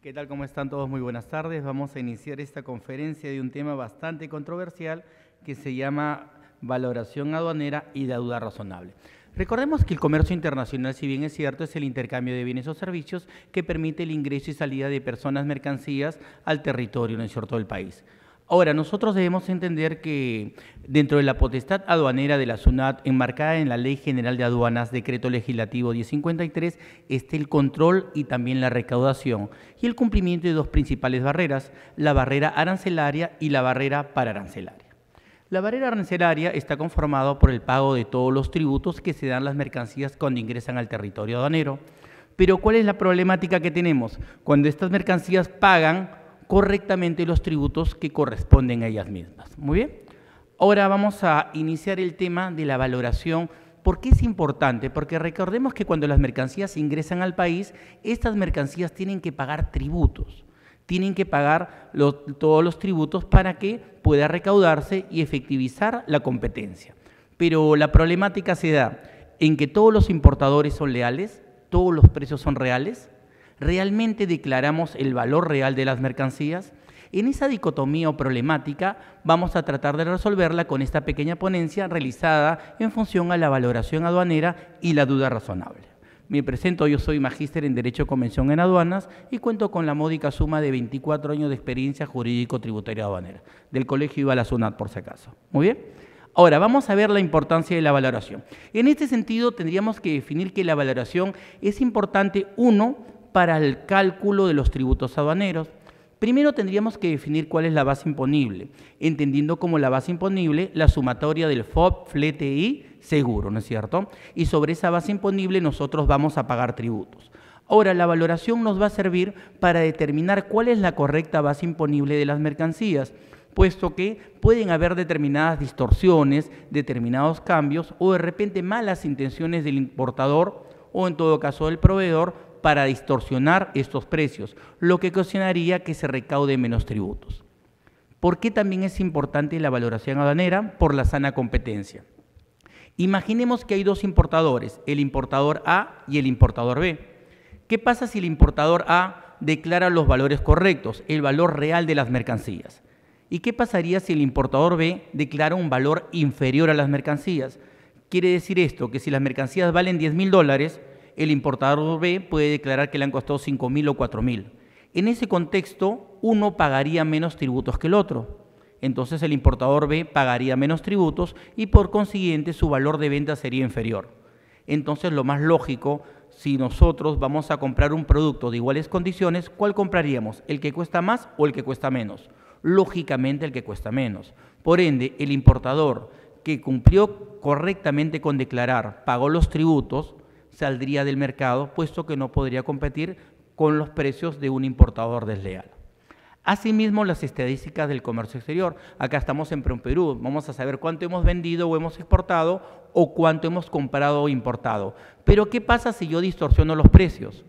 ¿Qué tal? ¿Cómo están todos? Muy buenas tardes. Vamos a iniciar esta conferencia de un tema bastante controversial que se llama valoración aduanera y deuda razonable. Recordemos que el comercio internacional, si bien es cierto, es el intercambio de bienes o servicios que permite el ingreso y salida de personas, mercancías al territorio, ¿no es cierto?, del país. Ahora, nosotros debemos entender que dentro de la potestad aduanera de la SUNAT, enmarcada en la Ley General de Aduanas, Decreto Legislativo 1053, está el control y también la recaudación y el cumplimiento de dos principales barreras, la barrera arancelaria y la barrera pararancelaria. La barrera arancelaria está conformada por el pago de todos los tributos que se dan las mercancías cuando ingresan al territorio aduanero. Pero ¿cuál es la problemática que tenemos? Cuando estas mercancías pagan correctamente los tributos que corresponden a ellas mismas. Muy bien. Ahora vamos a iniciar el tema de la valoración. ¿Por qué es importante? Porque recordemos que cuando las mercancías ingresan al país, estas mercancías tienen que pagar tributos. Tienen que pagar todos los tributos para que pueda recaudarse y efectivizar la competencia. Pero la problemática se da en que todos los importadores son leales, todos los precios son reales, ¿Realmente declaramos el valor real de las mercancías? En esa dicotomía o problemática vamos a tratar de resolverla con esta pequeña ponencia realizada en función a la valoración aduanera y la duda razonable. Me presento, yo soy magíster en Derecho Convención en Aduanas y cuento con la módica suma de 24 años de experiencia jurídico-tributaria aduanera, del Colegio Iba la SUNAT por si acaso. Muy bien. Ahora, vamos a ver la importancia de la valoración. En este sentido, tendríamos que definir que la valoración es importante, uno, para el cálculo de los tributos aduaneros. Primero tendríamos que definir cuál es la base imponible, entendiendo como la base imponible la sumatoria del FOB, flete y seguro, ¿no es cierto? Y sobre esa base imponible nosotros vamos a pagar tributos. Ahora, la valoración nos va a servir para determinar cuál es la correcta base imponible de las mercancías, puesto que pueden haber determinadas distorsiones, determinados cambios o de repente malas intenciones del importador o en todo caso del proveedor para distorsionar estos precios, lo que ocasionaría que se recaude menos tributos. ¿Por qué también es importante la valoración aduanera? Por la sana competencia. Imaginemos que hay dos importadores, el importador A y el importador B. ¿Qué pasa si el importador A declara los valores correctos, el valor real de las mercancías? ¿Y qué pasaría si el importador B declara un valor inferior a las mercancías? Quiere decir esto, que si las mercancías valen 10 mil dólares, el importador B puede declarar que le han costado 5 mil o 4 mil. En ese contexto, uno pagaría menos tributos que el otro. Entonces el importador B pagaría menos tributos y por consiguiente su valor de venta sería inferior. Entonces lo más lógico, si nosotros vamos a comprar un producto de iguales condiciones, ¿cuál compraríamos? ¿El que cuesta más o el que cuesta menos? Lógicamente el que cuesta menos. Por ende, el importador que cumplió correctamente con declarar, pagó los tributos, saldría del mercado, puesto que no podría competir con los precios de un importador desleal. Asimismo, las estadísticas del comercio exterior. Acá estamos en Perú. Vamos a saber cuánto hemos vendido o hemos exportado o cuánto hemos comprado o importado. Pero, ¿qué pasa si yo distorsiono los precios?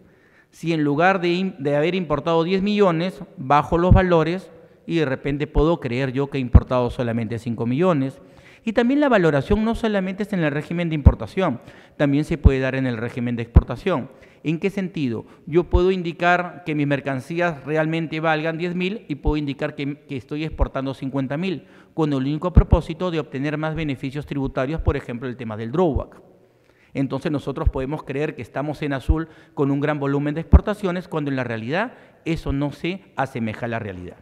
Si en lugar de, de haber importado 10 millones, bajo los valores y de repente puedo creer yo que he importado solamente 5 millones y también la valoración no solamente es en el régimen de importación, también se puede dar en el régimen de exportación. ¿En qué sentido? Yo puedo indicar que mis mercancías realmente valgan 10 mil y puedo indicar que, estoy exportando 50 mil, con el único propósito de obtener más beneficios tributarios, por ejemplo, el tema del drawback. Entonces nosotros podemos creer que estamos en azul con un gran volumen de exportaciones cuando en la realidad eso no se asemeja a la realidad.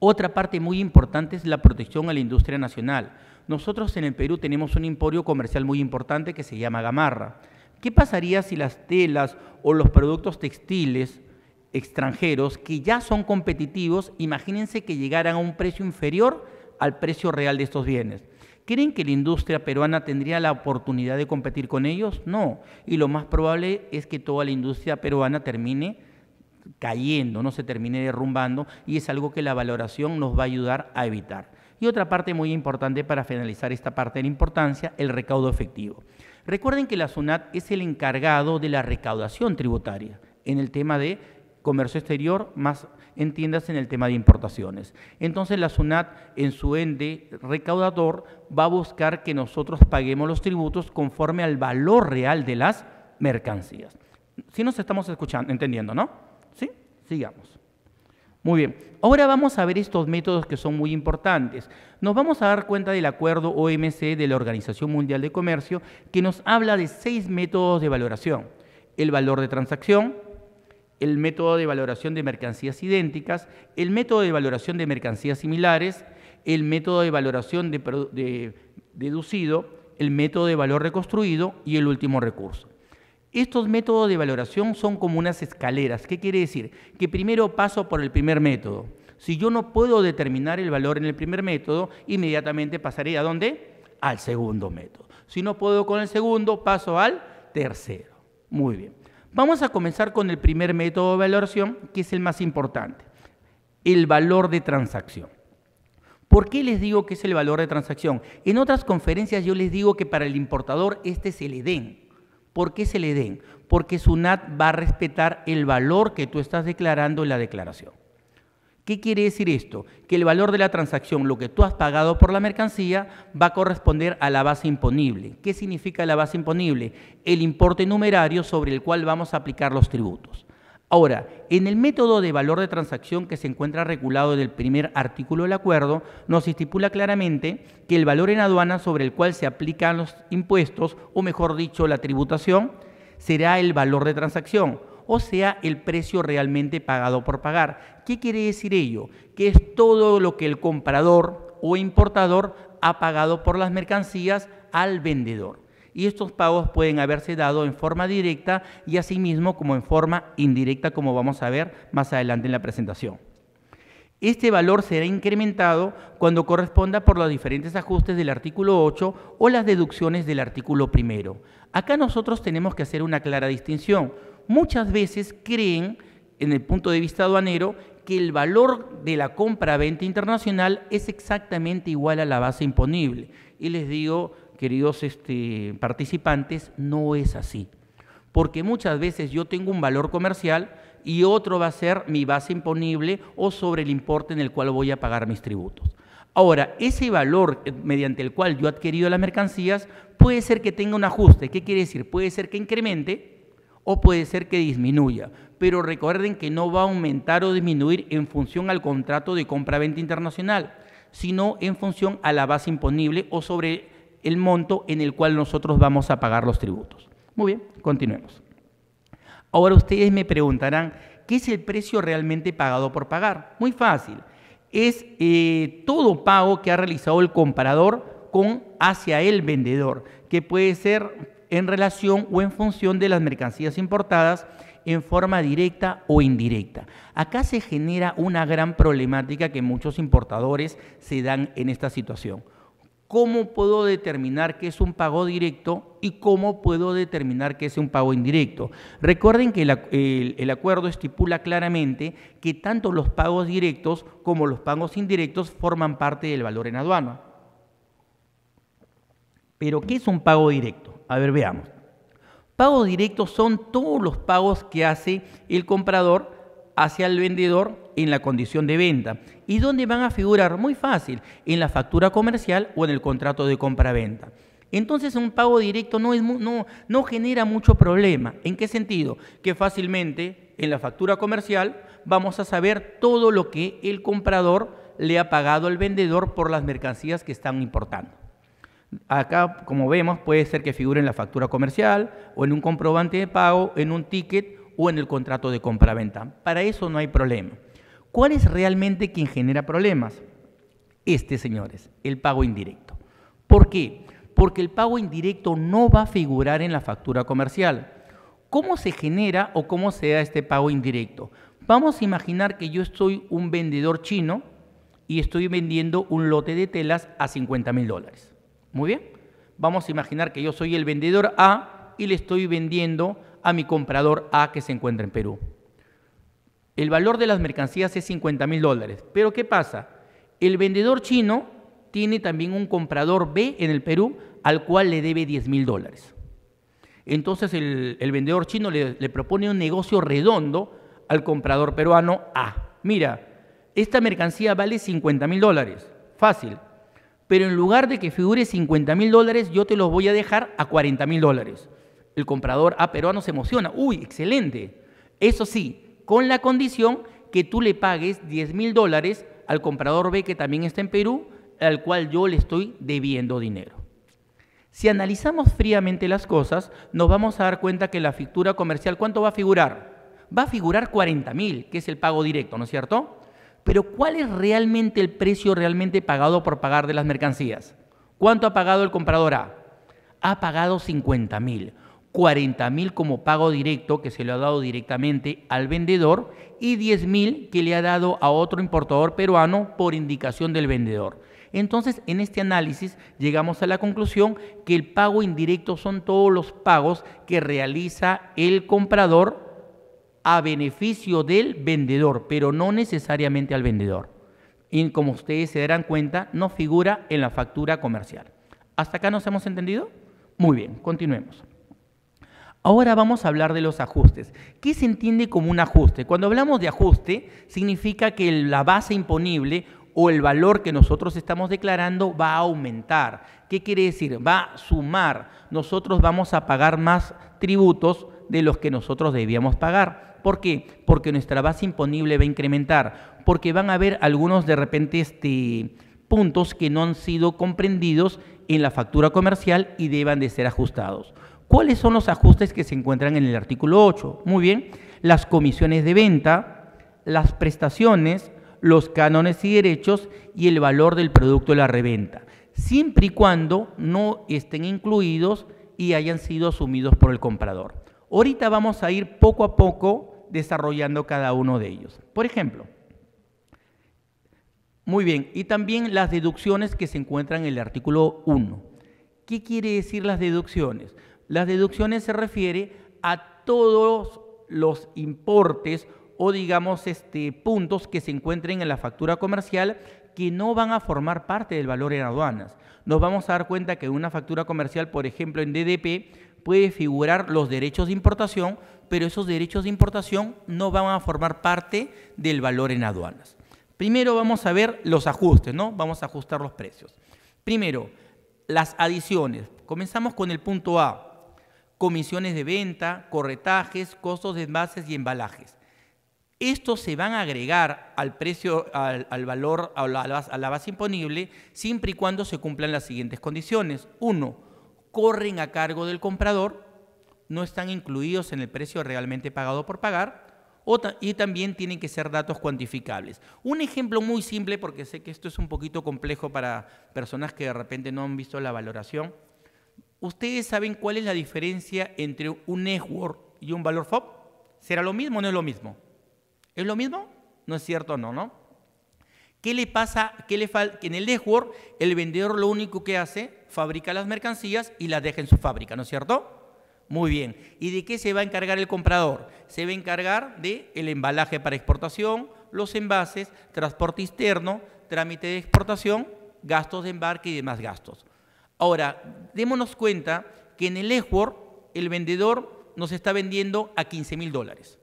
Otra parte muy importante es la protección a la industria nacional. Nosotros en el Perú tenemos un emporio comercial muy importante que se llama Gamarra. ¿Qué pasaría si las telas o los productos textiles extranjeros que ya son competitivos, imagínense que llegaran a un precio inferior al precio real de estos bienes? ¿Creen que la industria peruana tendría la oportunidad de competir con ellos? No. Y lo más probable es que toda la industria peruana termine cayendo, no se termine derrumbando y es algo que la valoración nos va a ayudar a evitar. Y otra parte muy importante para finalizar esta parte de la importancia, el recaudo efectivo. Recuerden que la SUNAT es el encargado de la recaudación tributaria en el tema de comercio exterior, más entiendas en el tema de importaciones. Entonces la SUNAT en su ende recaudador va a buscar que nosotros paguemos los tributos conforme al valor real de las mercancías. Si nos estamos escuchando, entendiendo, ¿no? Sigamos. Muy bien, ahora vamos a ver estos métodos que son muy importantes. Nos vamos a dar cuenta del acuerdo OMC de la Organización Mundial de Comercio que nos habla de seis métodos de valoración. El valor de transacción, el método de valoración de mercancías idénticas, el método de valoración de mercancías similares, el método de valoración de, deducido, el método de valor reconstruido y el último recurso. Estos métodos de valoración son como unas escaleras. ¿Qué quiere decir? Que primero paso por el primer método. Si yo no puedo determinar el valor en el primer método, inmediatamente pasaré a dónde? Al segundo método. Si no puedo con el segundo, paso al tercero. Muy bien. Vamos a comenzar con el primer método de valoración, que es el más importante, el valor de transacción. ¿Por qué les digo que es el valor de transacción? En otras conferencias yo les digo que para el importador este es el EDEN. ¿Por qué es el EDEN? Porque SUNAT va a respetar el valor que tú estás declarando en la declaración. ¿Qué quiere decir esto? Que el valor de la transacción, lo que tú has pagado por la mercancía, va a corresponder a la base imponible. ¿Qué significa la base imponible? El importe numerario sobre el cual vamos a aplicar los tributos. Ahora, en el método de valor de transacción que se encuentra regulado en el primer artículo del acuerdo, nos estipula claramente que el valor en aduana sobre el cual se aplican los impuestos, o mejor dicho, la tributación, será el valor de transacción, o sea, el precio realmente pagado por pagar. ¿Qué quiere decir ello? Que es todo lo que el comprador o importador ha pagado por las mercancías al vendedor y estos pagos pueden haberse dado en forma directa y asimismo como en forma indirecta, como vamos a ver más adelante en la presentación. Este valor será incrementado cuando corresponda por los diferentes ajustes del artículo 8 o las deducciones del artículo primero. Acá nosotros tenemos que hacer una clara distinción. Muchas veces creen, en el punto de vista aduanero, que el valor de la compra-venta internacional es exactamente igual a la base imponible. Y les digo, queridos este, participantes, no es así. Porque muchas veces yo tengo un valor comercial y otro va a ser mi base imponible o sobre el importe en el cual voy a pagar mis tributos. Ahora, ese valor eh, mediante el cual yo he adquirido las mercancías puede ser que tenga un ajuste. ¿Qué quiere decir? Puede ser que incremente o puede ser que disminuya. Pero recuerden que no va a aumentar o disminuir en función al contrato de compra-venta internacional, sino en función a la base imponible o sobre el monto en el cual nosotros vamos a pagar los tributos. Muy bien, continuemos. Ahora ustedes me preguntarán, ¿qué es el precio realmente pagado por pagar? Muy fácil. Es eh, todo pago que ha realizado el comprador con hacia el vendedor, que puede ser en relación o en función de las mercancías importadas en forma directa o indirecta. Acá se genera una gran problemática que muchos importadores se dan en esta situación. ¿Cómo puedo determinar que es un pago directo y cómo puedo determinar que es un pago indirecto? Recuerden que el, acuerdo estipula claramente que tanto los pagos directos como los pagos indirectos forman parte del valor en aduana. Pero, ¿qué es un pago directo? A ver, veamos. Pagos directos son todos los pagos que hace el comprador hacia el vendedor en la condición de venta. ¿Y dónde van a figurar? Muy fácil, en la factura comercial o en el contrato de compra-venta. Entonces un pago directo no, es, no, no genera mucho problema. ¿En qué sentido? Que fácilmente en la factura comercial vamos a saber todo lo que el comprador le ha pagado al vendedor por las mercancías que están importando. Acá, como vemos, puede ser que figure en la factura comercial o en un comprobante de pago, en un ticket o en el contrato de compra-venta. Para eso no hay problema. ¿Cuál es realmente quien genera problemas? Este, señores, el pago indirecto. ¿Por qué? Porque el pago indirecto no va a figurar en la factura comercial. ¿Cómo se genera o cómo se da este pago indirecto? Vamos a imaginar que yo soy un vendedor chino y estoy vendiendo un lote de telas a 50 mil dólares. Muy bien. Vamos a imaginar que yo soy el vendedor A y le estoy vendiendo a mi comprador A que se encuentra en Perú. El valor de las mercancías es 50 mil dólares. Pero ¿qué pasa? El vendedor chino tiene también un comprador B en el Perú al cual le debe 10 mil dólares. Entonces el, vendedor chino le, le propone un negocio redondo al comprador peruano A. Mira, esta mercancía vale 50 mil dólares. Fácil. Pero en lugar de que figure 50 mil dólares, yo te los voy a dejar a 40 mil dólares. El comprador A peruano se emociona. Uy, excelente. Eso sí, con la condición que tú le pagues 10 mil dólares al comprador B que también está en Perú, al cual yo le estoy debiendo dinero. Si analizamos fríamente las cosas, nos vamos a dar cuenta que la factura comercial, ¿cuánto va a figurar? Va a figurar 40 mil, que es el pago directo, ¿no es cierto? Pero ¿cuál es realmente el precio realmente pagado por pagar de las mercancías? ¿Cuánto ha pagado el comprador A? Ha pagado 50 mil. 40 mil como pago directo que se le ha dado directamente al vendedor y 10 mil que le ha dado a otro importador peruano por indicación del vendedor. Entonces, en este análisis llegamos a la conclusión que el pago indirecto son todos los pagos que realiza el comprador a beneficio del vendedor, pero no necesariamente al vendedor. Y como ustedes se darán cuenta, no figura en la factura comercial. ¿Hasta acá nos hemos entendido? Muy bien, continuemos. Ahora vamos a hablar de los ajustes. ¿Qué se entiende como un ajuste? Cuando hablamos de ajuste, significa que la base imponible o el valor que nosotros estamos declarando va a aumentar. ¿Qué quiere decir? Va a sumar. Nosotros vamos a pagar más tributos de los que nosotros debíamos pagar. ¿Por qué? Porque nuestra base imponible va a incrementar, porque van a haber algunos de repente este, puntos que no han sido comprendidos en la factura comercial y deban de ser ajustados. ¿Cuáles son los ajustes que se encuentran en el artículo 8? Muy bien, las comisiones de venta, las prestaciones, los cánones y derechos y el valor del producto de la reventa, siempre y cuando no estén incluidos y hayan sido asumidos por el comprador. Ahorita vamos a ir poco a poco desarrollando cada uno de ellos. Por ejemplo, muy bien, y también las deducciones que se encuentran en el artículo 1. ¿Qué quiere decir las deducciones? Las deducciones se refiere a todos los importes o digamos este, puntos que se encuentren en la factura comercial que no van a formar parte del valor en aduanas. Nos vamos a dar cuenta que una factura comercial, por ejemplo en DDP, puede figurar los derechos de importación, pero esos derechos de importación no van a formar parte del valor en aduanas. Primero vamos a ver los ajustes, ¿no? Vamos a ajustar los precios. Primero, las adiciones. Comenzamos con el punto A comisiones de venta, corretajes, costos de envases y embalajes. Estos se van a agregar al precio, al, valor, a la, a la base imponible, siempre y cuando se cumplan las siguientes condiciones. Uno, corren a cargo del comprador, no están incluidos en el precio realmente pagado por pagar, y también tienen que ser datos cuantificables. Un ejemplo muy simple, porque sé que esto es un poquito complejo para personas que de repente no han visto la valoración, ¿Ustedes saben cuál es la diferencia entre un network y un valor FOB? ¿Será lo mismo o no es lo mismo? ¿Es lo mismo? No es cierto, no, ¿no? ¿Qué le pasa? ¿Qué le falta? En el network, el vendedor lo único que hace, fabrica las mercancías y las deja en su fábrica, ¿no es cierto? Muy bien. ¿Y de qué se va a encargar el comprador? Se va a encargar de el embalaje para exportación, los envases, transporte externo, trámite de exportación, gastos de embarque y demás gastos. Ahora, démonos cuenta que en el Ejword el vendedor nos está vendiendo a 15 mil dólares.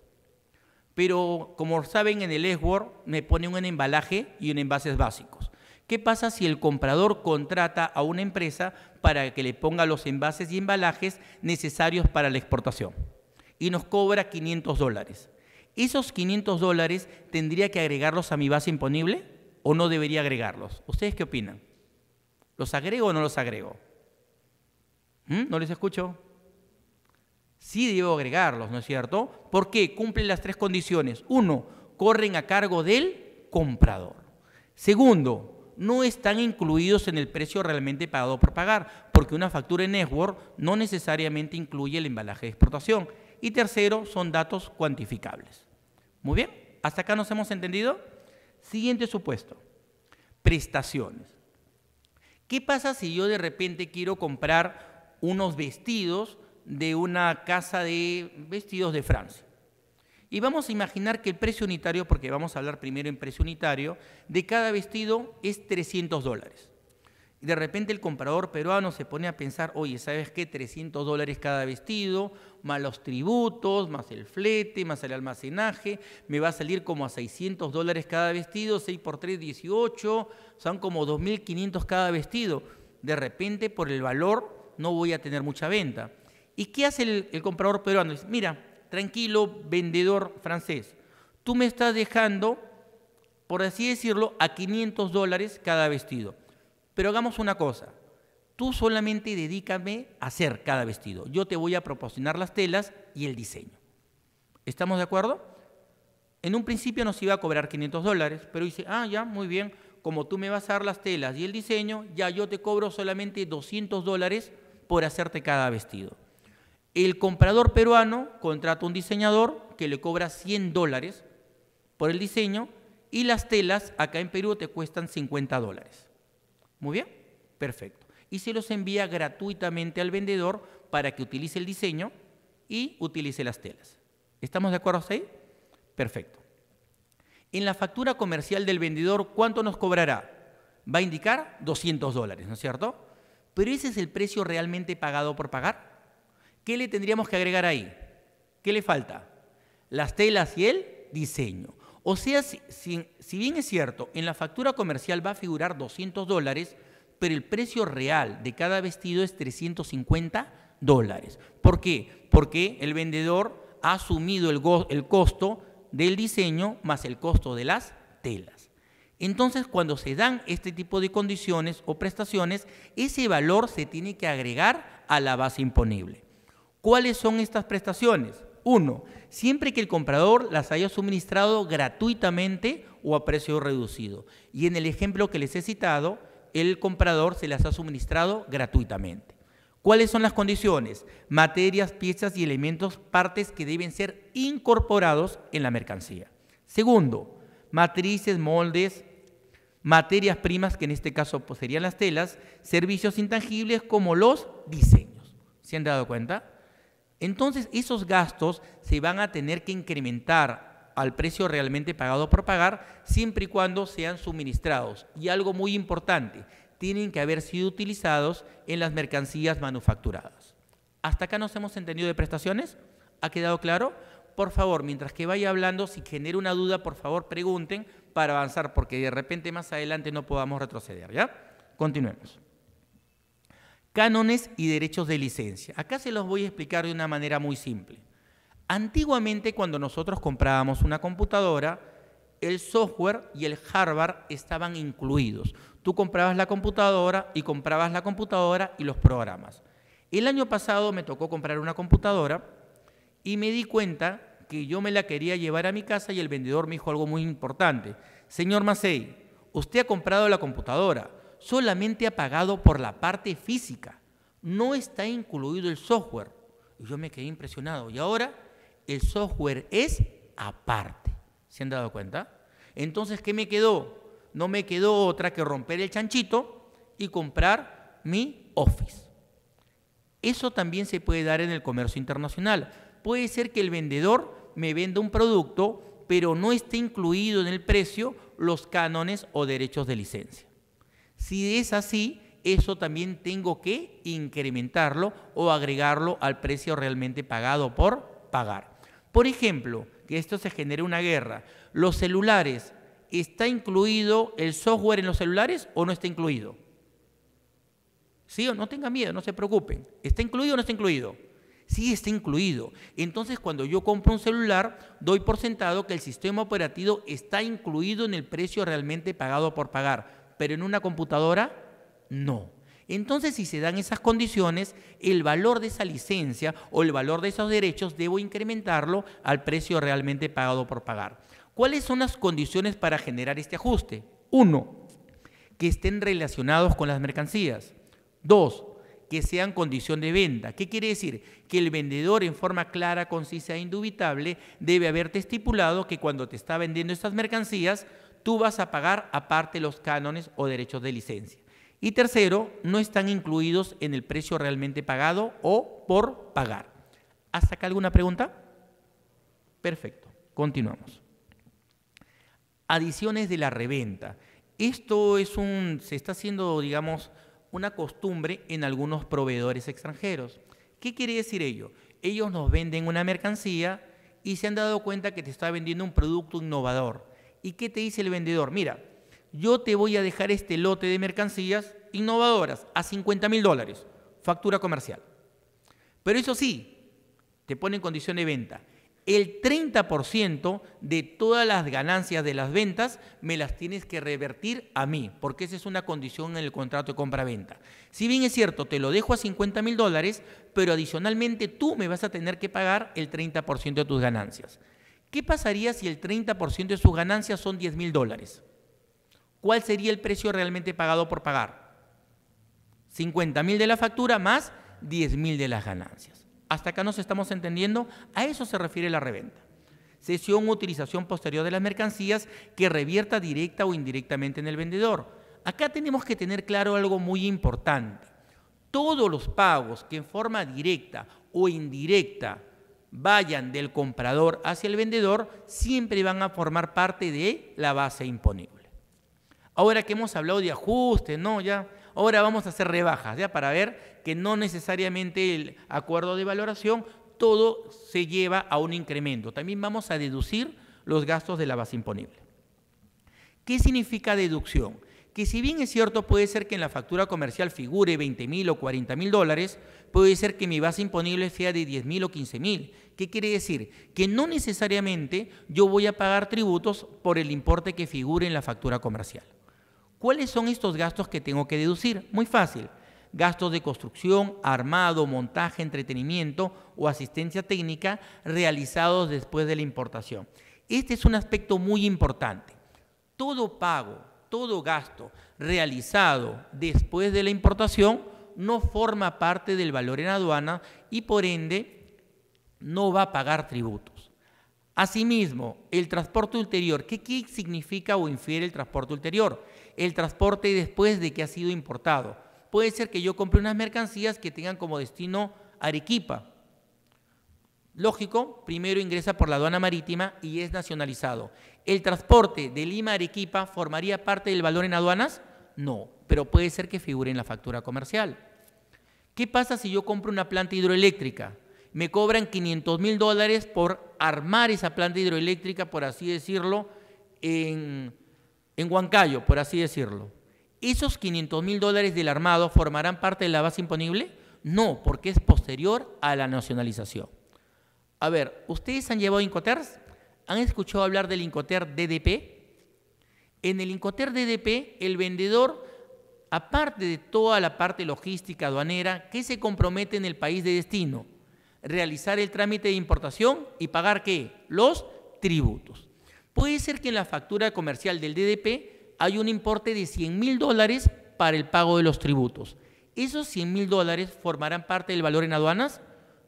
Pero como saben, en el Ejword me pone un embalaje y un envases básicos. ¿Qué pasa si el comprador contrata a una empresa para que le ponga los envases y embalajes necesarios para la exportación? Y nos cobra 500 dólares. ¿Esos 500 dólares tendría que agregarlos a mi base imponible o no debería agregarlos? ¿Ustedes qué opinan? ¿Los agrego o no los agrego? ¿Mm? ¿No les escucho? Sí debo agregarlos, ¿no es cierto? ¿Por qué? Cumplen las tres condiciones. Uno, corren a cargo del comprador. Segundo, no están incluidos en el precio realmente pagado por pagar, porque una factura en network no necesariamente incluye el embalaje de exportación. Y tercero, son datos cuantificables. Muy bien, ¿hasta acá nos hemos entendido? Siguiente supuesto, prestaciones. ¿Qué pasa si yo de repente quiero comprar unos vestidos de una casa de vestidos de Francia? Y vamos a imaginar que el precio unitario, porque vamos a hablar primero en precio unitario, de cada vestido es 300 dólares. De repente el comprador peruano se pone a pensar, oye, ¿sabes qué? 300 dólares cada vestido, más los tributos, más el flete, más el almacenaje, me va a salir como a 600 dólares cada vestido, 6 por 3, 18, son como 2.500 cada vestido. De repente, por el valor, no voy a tener mucha venta. ¿Y qué hace el, el comprador peruano? Dice, mira, tranquilo, vendedor francés, tú me estás dejando, por así decirlo, a 500 dólares cada vestido. Pero hagamos una cosa, tú solamente dedícame a hacer cada vestido. Yo te voy a proporcionar las telas y el diseño. ¿Estamos de acuerdo? En un principio nos iba a cobrar 500 dólares, pero dice, ah, ya, muy bien, como tú me vas a dar las telas y el diseño, ya yo te cobro solamente 200 dólares por hacerte cada vestido. El comprador peruano contrata un diseñador que le cobra 100 dólares por el diseño y las telas acá en Perú te cuestan 50 dólares. Muy bien, perfecto. Y se los envía gratuitamente al vendedor para que utilice el diseño y utilice las telas. ¿Estamos de acuerdo ahí? Perfecto. En la factura comercial del vendedor, ¿cuánto nos cobrará? Va a indicar 200 dólares, ¿no es cierto? Pero ese es el precio realmente pagado por pagar. ¿Qué le tendríamos que agregar ahí? ¿Qué le falta? Las telas y el diseño. O sea, si, bien es cierto, en la factura comercial va a figurar 200 dólares, pero el precio real de cada vestido es 350 dólares. ¿Por qué? Porque el vendedor ha asumido el costo del diseño más el costo de las telas. Entonces, cuando se dan este tipo de condiciones o prestaciones, ese valor se tiene que agregar a la base imponible. ¿Cuáles son estas prestaciones? Uno, siempre que el comprador las haya suministrado gratuitamente o a precio reducido. Y en el ejemplo que les he citado, el comprador se las ha suministrado gratuitamente. ¿Cuáles son las condiciones? Materias, piezas y elementos, partes que deben ser incorporados en la mercancía. Segundo, matrices, moldes, materias primas, que en este caso pues, serían las telas, servicios intangibles como los diseños. ¿Se han dado cuenta? Entonces esos gastos se van a tener que incrementar al precio realmente pagado por pagar siempre y cuando sean suministrados. Y algo muy importante, tienen que haber sido utilizados en las mercancías manufacturadas. ¿Hasta acá nos hemos entendido de prestaciones? ¿Ha quedado claro? Por favor, mientras que vaya hablando, si genera una duda, por favor pregunten para avanzar, porque de repente más adelante no podamos retroceder. ¿Ya? Continuemos cánones y derechos de licencia. Acá se los voy a explicar de una manera muy simple. Antiguamente cuando nosotros comprábamos una computadora, el software y el hardware estaban incluidos. Tú comprabas la computadora y comprabas la computadora y los programas. El año pasado me tocó comprar una computadora y me di cuenta que yo me la quería llevar a mi casa y el vendedor me dijo algo muy importante. Señor Macei, usted ha comprado la computadora, solamente ha pagado por la parte física, no está incluido el software. Y yo me quedé impresionado. Y ahora el software es aparte. ¿Se han dado cuenta? Entonces, ¿qué me quedó? No me quedó otra que romper el chanchito y comprar mi Office. Eso también se puede dar en el comercio internacional. Puede ser que el vendedor me venda un producto, pero no esté incluido en el precio los cánones o derechos de licencia. Si es así, eso también tengo que incrementarlo o agregarlo al precio realmente pagado por pagar. Por ejemplo, que esto se genere una guerra. Los celulares, ¿está incluido el software en los celulares o no está incluido? Sí o no tengan miedo, no se preocupen. ¿Está incluido o no está incluido? Sí, está incluido. Entonces, cuando yo compro un celular, doy por sentado que el sistema operativo está incluido en el precio realmente pagado por pagar pero en una computadora no. Entonces, si se dan esas condiciones, el valor de esa licencia o el valor de esos derechos debo incrementarlo al precio realmente pagado por pagar. ¿Cuáles son las condiciones para generar este ajuste? Uno, que estén relacionados con las mercancías. Dos, que sean condición de venta. ¿Qué quiere decir? Que el vendedor en forma clara, concisa e indubitable debe haberte estipulado que cuando te está vendiendo estas mercancías tú vas a pagar aparte los cánones o derechos de licencia. Y tercero, no están incluidos en el precio realmente pagado o por pagar. ¿Hasta acá alguna pregunta? Perfecto, continuamos. Adiciones de la reventa. Esto es un, se está haciendo, digamos, una costumbre en algunos proveedores extranjeros. ¿Qué quiere decir ello? Ellos nos venden una mercancía y se han dado cuenta que te está vendiendo un producto innovador ¿Y qué te dice el vendedor? Mira, yo te voy a dejar este lote de mercancías innovadoras a 50 mil dólares, factura comercial. Pero eso sí, te pone en condición de venta. El 30% de todas las ganancias de las ventas me las tienes que revertir a mí, porque esa es una condición en el contrato de compra-venta. Si bien es cierto, te lo dejo a 50 mil dólares, pero adicionalmente tú me vas a tener que pagar el 30% de tus ganancias. ¿Qué pasaría si el 30% de sus ganancias son 10 mil dólares? ¿Cuál sería el precio realmente pagado por pagar? 50 mil de la factura más 10 mil de las ganancias. Hasta acá nos estamos entendiendo, a eso se refiere la reventa. Cesión o utilización posterior de las mercancías que revierta directa o indirectamente en el vendedor. Acá tenemos que tener claro algo muy importante. Todos los pagos que en forma directa o indirecta vayan del comprador hacia el vendedor siempre van a formar parte de la base imponible. Ahora que hemos hablado de ajustes, ¿no? Ya, ahora vamos a hacer rebajas, ¿ya? Para ver que no necesariamente el acuerdo de valoración, todo se lleva a un incremento. También vamos a deducir los gastos de la base imponible. ¿Qué significa deducción? Que si bien es cierto, puede ser que en la factura comercial figure 20 mil o 40 mil dólares, puede ser que mi base imponible sea de 10 mil o 15 mil. ¿Qué quiere decir? Que no necesariamente yo voy a pagar tributos por el importe que figure en la factura comercial. ¿Cuáles son estos gastos que tengo que deducir? Muy fácil gastos de construcción, armado, montaje, entretenimiento o asistencia técnica realizados después de la importación. Este es un aspecto muy importante. Todo pago, todo gasto realizado después de la importación no forma parte del valor en aduana y por ende no va a pagar tributos. Asimismo, el transporte ulterior, ¿qué, ¿qué, significa o infiere el transporte ulterior? El transporte después de que ha sido importado puede ser que yo compre unas mercancías que tengan como destino Arequipa. Lógico, primero ingresa por la aduana marítima y es nacionalizado. ¿El transporte de Lima a Arequipa formaría parte del valor en aduanas? No, pero puede ser que figure en la factura comercial. ¿Qué pasa si yo compro una planta hidroeléctrica? Me cobran 500 mil dólares por armar esa planta hidroeléctrica, por así decirlo, en, Huancayo, por así decirlo. ¿Esos 500 mil dólares del armado formarán parte de la base imponible? No, porque es posterior a la nacionalización. A ver, ¿ustedes han llevado Incoters? ¿Han escuchado hablar del Incoter DDP? En el Incoter DDP, el vendedor, aparte de toda la parte logística aduanera, ¿qué se compromete en el país de destino? Realizar el trámite de importación y pagar qué? Los tributos. Puede ser que en la factura comercial del DDP hay un importe de 100 mil dólares para el pago de los tributos. ¿Esos 100 mil dólares formarán parte del valor en aduanas?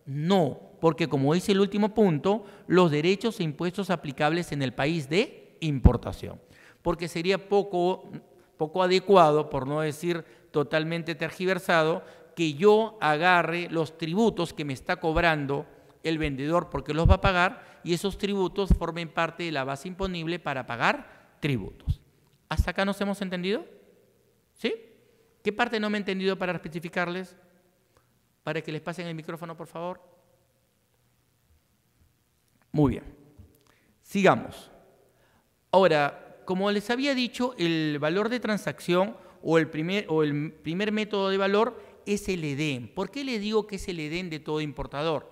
No, porque como dice el último punto, los derechos e impuestos aplicables en el país de importación. Porque sería poco, poco adecuado, por no decir totalmente tergiversado, que yo agarre los tributos que me está cobrando el vendedor porque los va a pagar y esos tributos formen parte de la base imponible para pagar tributos. ¿Hasta acá nos hemos entendido? ¿Sí? ¿Qué parte no me he entendido para especificarles? Para que les pasen el micrófono, por favor. Muy bien. Sigamos. Ahora, como les había dicho, el valor de transacción o el primer, o el primer método de valor es el EDEN. ¿Por qué les digo que es el EDEN de todo importador?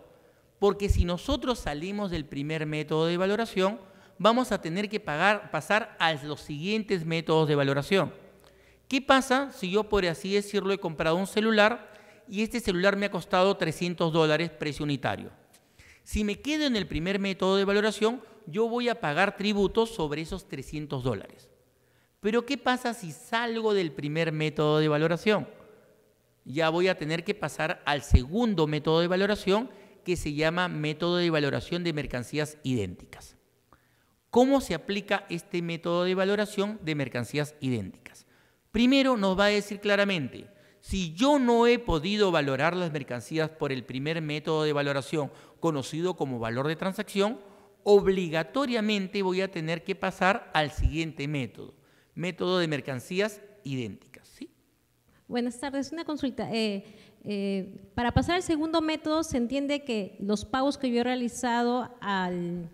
Porque si nosotros salimos del primer método de valoración, vamos a tener que pagar, pasar a los siguientes métodos de valoración. ¿Qué pasa si yo, por así decirlo, he comprado un celular y este celular me ha costado 300 dólares precio unitario? Si me quedo en el primer método de valoración, yo voy a pagar tributos sobre esos 300 dólares. Pero ¿qué pasa si salgo del primer método de valoración? Ya voy a tener que pasar al segundo método de valoración que se llama método de valoración de mercancías idénticas. ¿Cómo se aplica este método de valoración de mercancías idénticas? Primero nos va a decir claramente, si yo no he podido valorar las mercancías por el primer método de valoración conocido como valor de transacción, obligatoriamente voy a tener que pasar al siguiente método, método de mercancías idénticas. ¿sí? Buenas tardes, una consulta. Eh, eh, para pasar al segundo método, se entiende que los pagos que yo he realizado al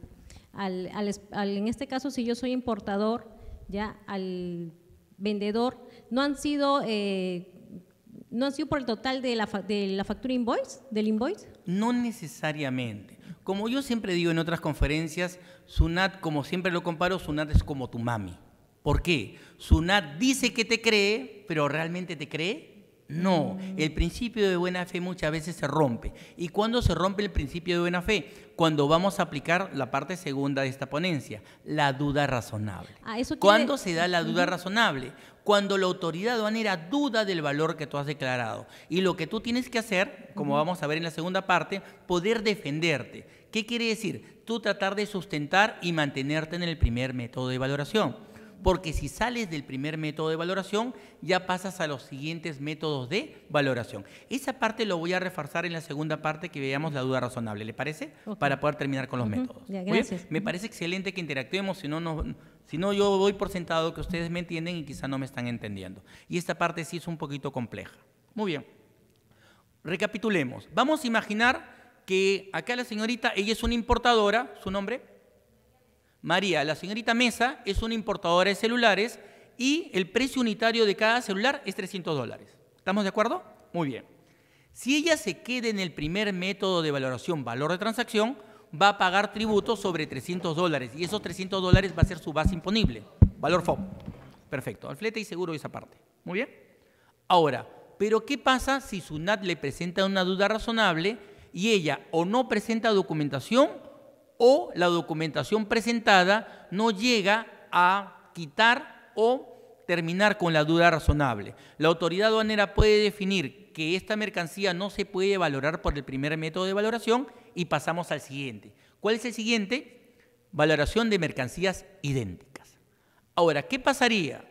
en este caso si yo soy importador, ya al vendedor, no han sido, eh, no han sido por el total de la, de la factura invoice, del invoice? No necesariamente. Como yo siempre digo en otras conferencias, Sunat, como siempre lo comparo, Sunat es como tu mami. ¿Por qué? Sunat dice que te cree, pero ¿realmente te cree? No, el principio de buena fe muchas veces se rompe. ¿Y cuándo se rompe el principio de buena fe? Cuando vamos a aplicar la parte segunda de esta ponencia, la duda razonable. Ah, quiere- ¿Cuándo se da la duda razonable? Cuando la autoridad aduanera duda del valor que tú has declarado. Y lo que tú tienes que hacer, como vamos a ver en la segunda parte, poder defenderte. ¿Qué quiere decir? Tú tratar de sustentar y mantenerte en el primer método de valoración. Porque si sales del primer método de valoración, ya pasas a los siguientes métodos de valoración. Esa parte lo voy a reforzar en la segunda parte que veamos la duda razonable. ¿Le parece? Para poder terminar con los métodos. ya, gracias. Me parece excelente que interactuemos, si no, no, si no yo doy por sentado que ustedes me entienden y quizá no me están entendiendo. Y esta parte sí es un poquito compleja. Muy bien. Recapitulemos. Vamos a imaginar que acá la señorita, ella es una importadora, ¿su nombre? María, la señorita Mesa es una importadora de celulares y el precio unitario de cada celular es 300 dólares. ¿Estamos de acuerdo? Muy bien. Si ella se queda en el primer método de valoración valor de transacción, va a pagar tributo sobre 300 dólares y esos 300 dólares va a ser su base imponible, valor FOB. Perfecto, al flete y seguro esa parte. Muy bien. Ahora, pero ¿qué pasa si SUNAT le presenta una duda razonable y ella o no presenta documentación o la documentación presentada no llega a quitar o terminar con la duda razonable? La autoridad aduanera puede definir que esta mercancía no se puede valorar por el primer método de valoración y pasamos al siguiente. ¿Cuál es el siguiente? Valoración de mercancías idénticas. Ahora, ¿qué pasaría?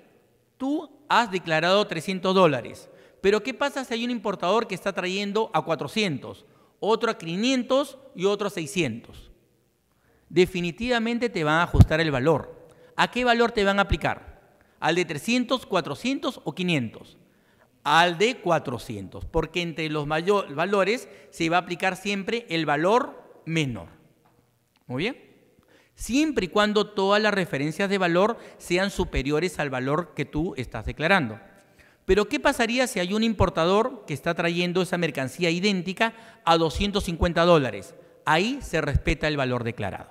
Tú has declarado 300 dólares, pero ¿qué pasa si hay un importador que está trayendo a 400, otro a 500 y otro a 600? Definitivamente te van a ajustar el valor. ¿A qué valor te van a aplicar? ¿Al de 300, 400 o 500? Al de 400, porque entre los mayor- valores se va a aplicar siempre el valor menor. Muy bien siempre y cuando todas las referencias de valor sean superiores al valor que tú estás declarando. Pero ¿qué pasaría si hay un importador que está trayendo esa mercancía idéntica a 250 dólares? Ahí se respeta el valor declarado.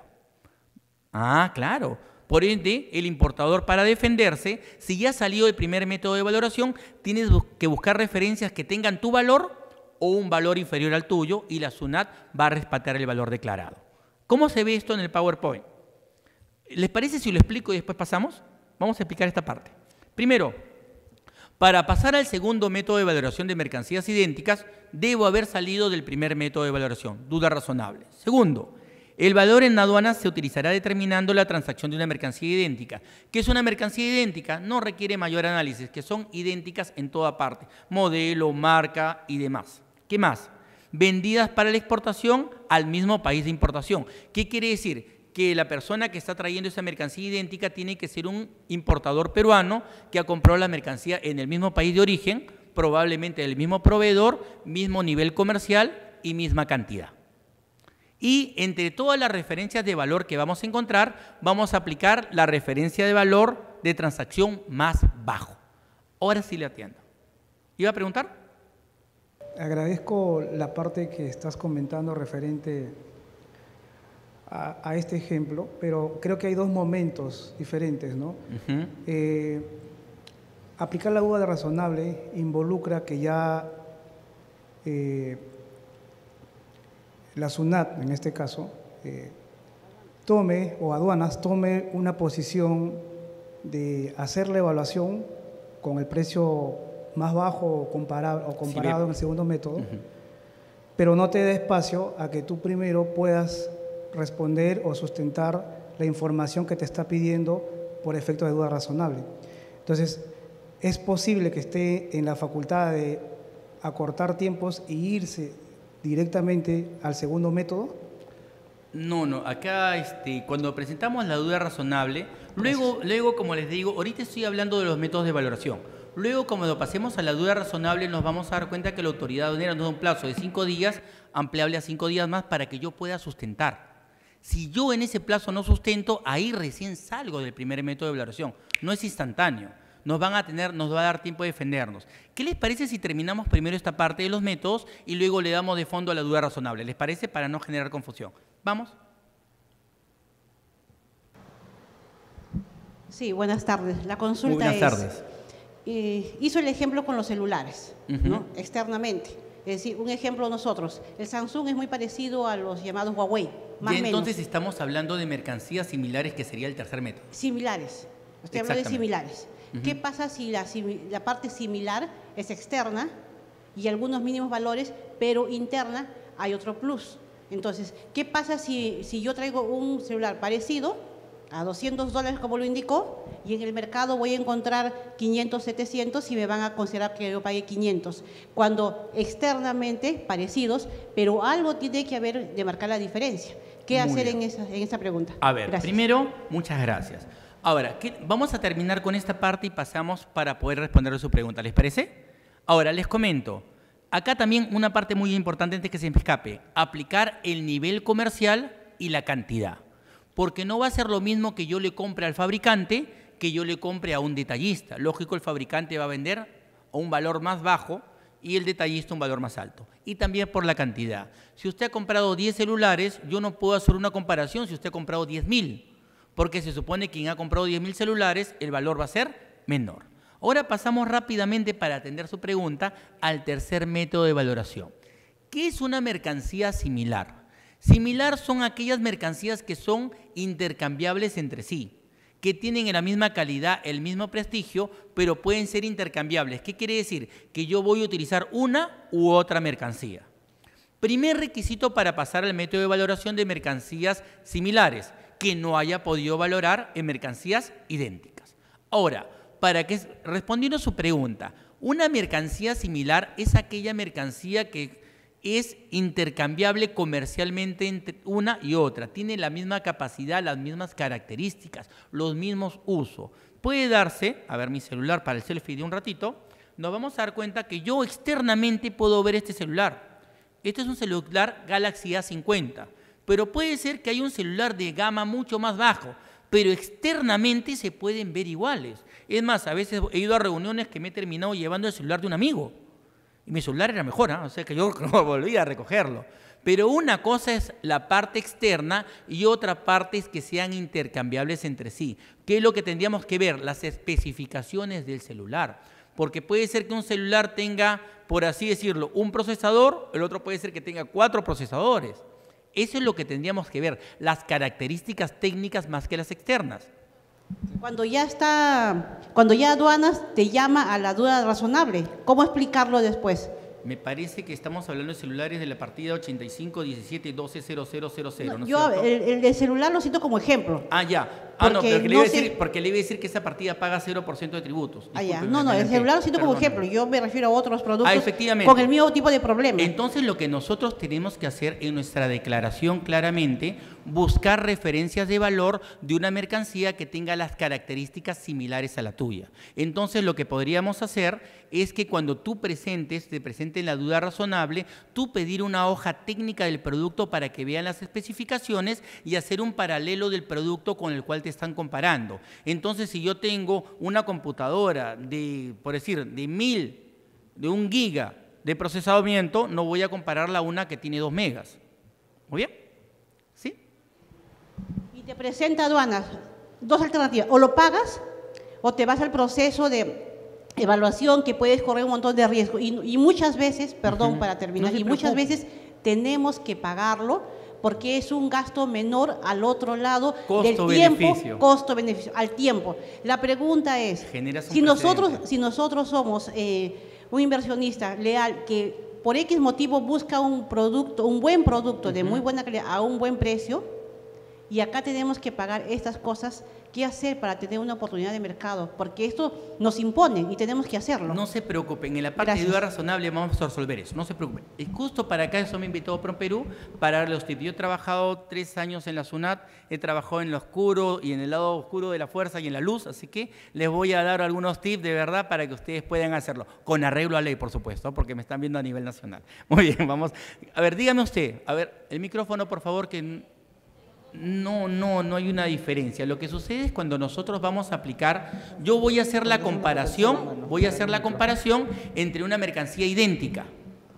Ah, claro. Por ende, el importador para defenderse, si ya salió el primer método de valoración, tienes que buscar referencias que tengan tu valor o un valor inferior al tuyo y la SUNAT va a respetar el valor declarado. ¿Cómo se ve esto en el PowerPoint? ¿Les parece si lo explico y después pasamos? Vamos a explicar esta parte. Primero, para pasar al segundo método de valoración de mercancías idénticas, debo haber salido del primer método de valoración, duda razonable. Segundo, el valor en aduanas se utilizará determinando la transacción de una mercancía idéntica. ¿Qué es una mercancía idéntica? No requiere mayor análisis, que son idénticas en toda parte, modelo, marca y demás. ¿Qué más? Vendidas para la exportación al mismo país de importación. ¿Qué quiere decir? que la persona que está trayendo esa mercancía idéntica tiene que ser un importador peruano que ha comprado la mercancía en el mismo país de origen, probablemente del mismo proveedor, mismo nivel comercial y misma cantidad. Y entre todas las referencias de valor que vamos a encontrar, vamos a aplicar la referencia de valor de transacción más bajo. Ahora sí le atiendo. ¿Iba a preguntar? Agradezco la parte que estás comentando referente a, a este ejemplo, pero creo que hay dos momentos diferentes, ¿no? Eh, aplicar la duda de razonable involucra que ya eh, la SUNAT, en este caso, eh, tome, o aduanas, tome una posición de hacer la evaluación con el precio más bajo o comparado, o comparado en el segundo método, pero no te dé espacio a que tú primero puedas responder o sustentar la información que te está pidiendo por efecto de duda razonable. Entonces, es posible que esté en la facultad de acortar tiempos e irse directamente al segundo método. No, no, acá este, cuando presentamos la duda razonable, luego, luego, como les digo, ahorita estoy hablando de los métodos de valoración. Luego, cuando pasemos a la duda razonable, nos vamos a dar cuenta que la autoridad aduanera nos da un plazo de cinco días, ampliable a cinco días más, para que yo pueda sustentar. Si yo en ese plazo no sustento, ahí recién salgo del primer método de valoración. No es instantáneo. Nos van a tener, nos va a dar tiempo de defendernos. ¿Qué les parece si terminamos primero esta parte de los métodos y luego le damos de fondo a la duda razonable? ¿Les parece? Para no generar confusión. Vamos. Sí, buenas tardes. La consulta buenas es, tardes. eh, hizo el ejemplo con los celulares, ¿no? externamente. Es decir, un ejemplo nosotros. El Samsung es muy parecido a los llamados Huawei, más menos. entonces estamos hablando de mercancías similares, que sería el tercer método. Similares. Estoy hablando de ¿Qué pasa si la, la parte similar es externa y algunos mínimos valores, pero interna hay otro plus? Entonces, ¿qué pasa si, si yo traigo un celular parecido a 200 dólares, como lo indicó, y en el mercado voy a encontrar 500, 700 y me van a considerar que yo pagué 500? Cuando externamente parecidos, pero algo tiene que haber de marcar la diferencia. ¿Qué Muy hacer bien. en esa, en esa pregunta? A ver, Gracias. primero, muchas gracias. Ahora, ¿qué- vamos a terminar con esta parte y pasamos para poder responder a su pregunta. ¿Les parece? Ahora, les comento. Acá también una parte muy importante que se me escape. Aplicar el nivel comercial y la cantidad. Porque no va a ser lo mismo que yo le compre al fabricante que yo le compre a un detallista. Lógico, el fabricante va a vender a un valor más bajo y el detallista un valor más alto. Y también por la cantidad. Si usted ha comprado 10 celulares, yo no puedo hacer una comparación si usted ha comprado 10 mil, porque se supone que quien ha comprado 10 mil celulares, el valor va a ser menor. Ahora pasamos rápidamente para atender su pregunta al tercer método de valoración. ¿Qué es una mercancía similar? Similar son aquellas mercancías que son intercambiables entre sí que tienen la misma calidad, el mismo prestigio, pero pueden ser intercambiables. ¿Qué quiere decir? Que yo voy a utilizar una u otra mercancía. Primer requisito para pasar al método de valoración de mercancías similares, que no haya podido valorar en mercancías idénticas. Ahora, para que respondiendo a su pregunta, una mercancía similar es aquella mercancía que es intercambiable comercialmente entre una y otra, tiene la misma capacidad, las mismas características, los mismos usos. Puede darse, a ver mi celular para el selfie de un ratito, nos vamos a dar cuenta que yo externamente puedo ver este celular. Este es un celular Galaxy A50, pero puede ser que hay un celular de gama mucho más bajo, pero externamente se pueden ver iguales. Es más, a veces he ido a reuniones que me he terminado llevando el celular de un amigo. Y mi celular era mejor, ¿ah? o sea que yo no volví a recogerlo. Pero una cosa es la parte externa y otra parte es que sean intercambiables entre sí. ¿Qué es lo que tendríamos que ver? Las especificaciones del celular. Porque puede ser que un celular tenga, por así decirlo, un procesador, el otro puede ser que tenga cuatro procesadores. Eso es lo que tendríamos que ver, las características técnicas más que las externas. Cuando ya está, cuando ya aduanas te llama a la duda razonable, ¿cómo explicarlo después? Me parece que estamos hablando de celulares de la partida 85 17 12 0000, ¿no Yo el, el de celular lo siento como ejemplo. Ah, ya. Ah, no, Porque pero que le iba a decir, porque le iba a decir que esa partida paga 0% de tributos. Ah, ya. No, no, el celular lo siento como ejemplo. Yo me refiero a otros productos Ah, efectivamente. con el mismo tipo de problema. Entonces lo que nosotros tenemos que hacer en nuestra declaración claramente, buscar referencias de valor de una mercancía que tenga las características similares a la tuya. Entonces lo que podríamos hacer es que cuando tú presentes, te presenten la duda razonable, tú pedir una hoja técnica del producto para que vean las especificaciones y hacer un paralelo del producto con el cual te están comparando. Entonces si yo tengo una computadora de, por decir, de mil de un giga de procesamiento, no voy a compararla a una que tiene dos megas. ¿Muy bien? ¿Sí? Y te presenta aduanas dos alternativas. O lo pagas o te vas al proceso de evaluación que puedes correr un montón de riesgo. Y, y muchas veces, perdón para terminar, No y muchas veces tenemos que pagarlo porque es un gasto menor al otro lado del tiempo, Costo-beneficio. al tiempo. La pregunta es, si nosotros, si nosotros somos eh, un inversionista leal que por X motivo busca un producto, un buen producto de muy buena calidad a un buen precio, y acá tenemos que pagar estas cosas, ¿qué hacer para tener una oportunidad de mercado? Porque esto nos impone y tenemos que hacerlo. No se preocupen, en la parte Gracias. de duda razonable vamos a resolver eso, no se preocupen. Y justo para acá eso me invitó Pro Perú para darle los tips. Yo he trabajado tres años en la SUNAT, he trabajado en lo oscuro y en el lado oscuro de la fuerza y en la luz, así que les voy a dar algunos tips de verdad para que ustedes puedan hacerlo, con arreglo a ley, por supuesto, porque me están viendo a nivel nacional. Muy bien, vamos. A ver, dígame usted, a ver, el micrófono, por favor, que no, no, no hay una diferencia. Lo que sucede es cuando nosotros vamos a aplicar, yo voy a hacer la comparación, voy a hacer la comparación entre una mercancía idéntica.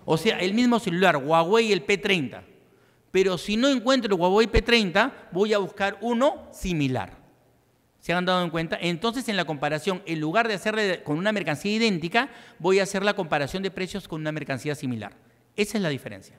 O sea, el mismo celular, Huawei y el P30. Pero si no encuentro el Huawei P30, voy a buscar uno similar. ¿Se han dado en cuenta? Entonces, en la comparación, en lugar de hacerle con una mercancía idéntica, voy a hacer la comparación de precios con una mercancía similar. Esa es la diferencia.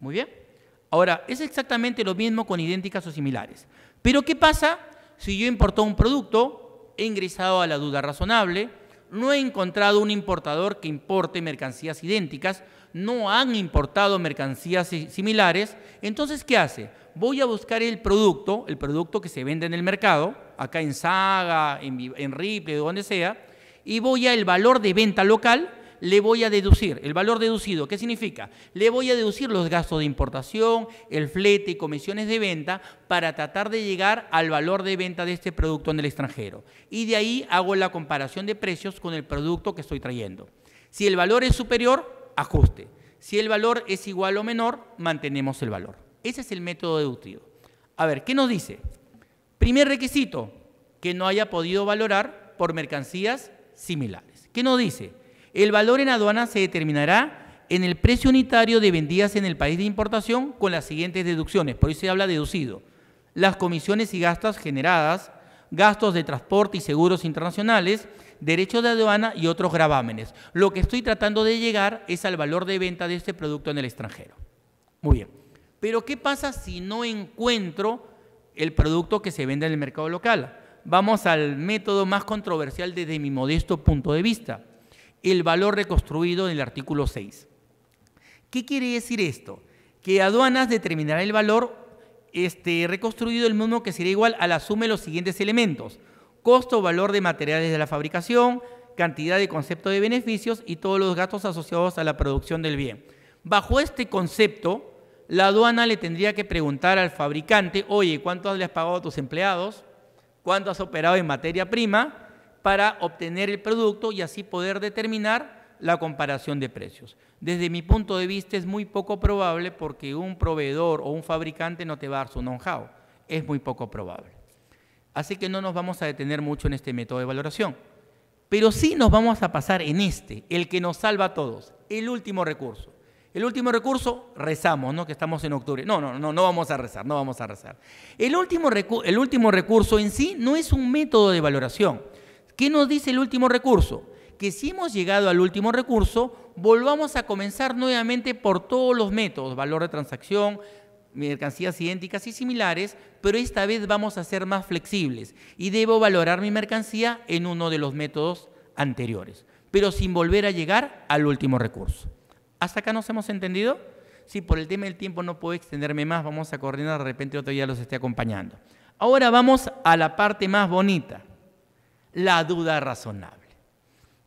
Muy bien. Ahora, es exactamente lo mismo con idénticas o similares. Pero, ¿qué pasa si yo importo un producto, he ingresado a la duda razonable, no he encontrado un importador que importe mercancías idénticas, no han importado mercancías similares, entonces, ¿qué hace? Voy a buscar el producto, el producto que se vende en el mercado, acá en Saga, en, en Ripley, donde sea, y voy al valor de venta local, le voy a deducir. El valor deducido, ¿qué significa? Le voy a deducir los gastos de importación, el flete y comisiones de venta para tratar de llegar al valor de venta de este producto en el extranjero. Y de ahí hago la comparación de precios con el producto que estoy trayendo. Si el valor es superior, ajuste. Si el valor es igual o menor, mantenemos el valor. Ese es el método deductivo. A ver, ¿qué nos dice? Primer requisito, que no haya podido valorar por mercancías similares. ¿Qué nos dice? El valor en aduana se determinará en el precio unitario de vendidas en el país de importación con las siguientes deducciones. Por eso se habla deducido. Las comisiones y gastos generadas, gastos de transporte y seguros internacionales, derechos de aduana y otros gravámenes. Lo que estoy tratando de llegar es al valor de venta de este producto en el extranjero. Muy bien. Pero ¿qué pasa si no encuentro el producto que se vende en el mercado local. Vamos al método más controversial desde mi modesto punto de vista, el valor reconstruido en el artículo 6. ¿Qué quiere decir esto? Que aduanas determinará el valor este, reconstruido el mismo que será igual a la suma de los siguientes elementos. Costo o valor de materiales de la fabricación, cantidad de concepto de beneficios y todos los gastos asociados a la producción del bien. Bajo este concepto, la aduana le tendría que preguntar al fabricante, oye, ¿cuánto le has pagado a tus empleados? ¿Cuánto has operado en materia prima? Para obtener el producto y así poder determinar la comparación de precios. Desde mi punto de vista es muy poco probable porque un proveedor o un fabricante no te va a dar su know-how. Es muy poco probable. Así que no nos vamos a detener mucho en este método de valoración. Pero sí nos vamos a pasar en este, el que nos salva a todos, el último recurso. El último recurso, rezamos, ¿no? Que estamos en octubre. No, no, no, no vamos a rezar, no vamos a rezar. El último, el último recurso en sí no es un método de valoración. ¿Qué nos dice el último recurso? Que si hemos llegado al último recurso, volvamos a comenzar nuevamente por todos los métodos, valor de transacción, mercancías idénticas y similares, pero esta vez vamos a ser más flexibles y debo valorar mi mercancía en uno de los métodos anteriores, pero sin volver a llegar al último recurso. ¿Hasta acá nos hemos entendido? Si por el tema del tiempo no puedo extenderme más, vamos a coordinar, de repente otro día los esté acompañando. Ahora vamos a la parte más bonita, la duda razonable.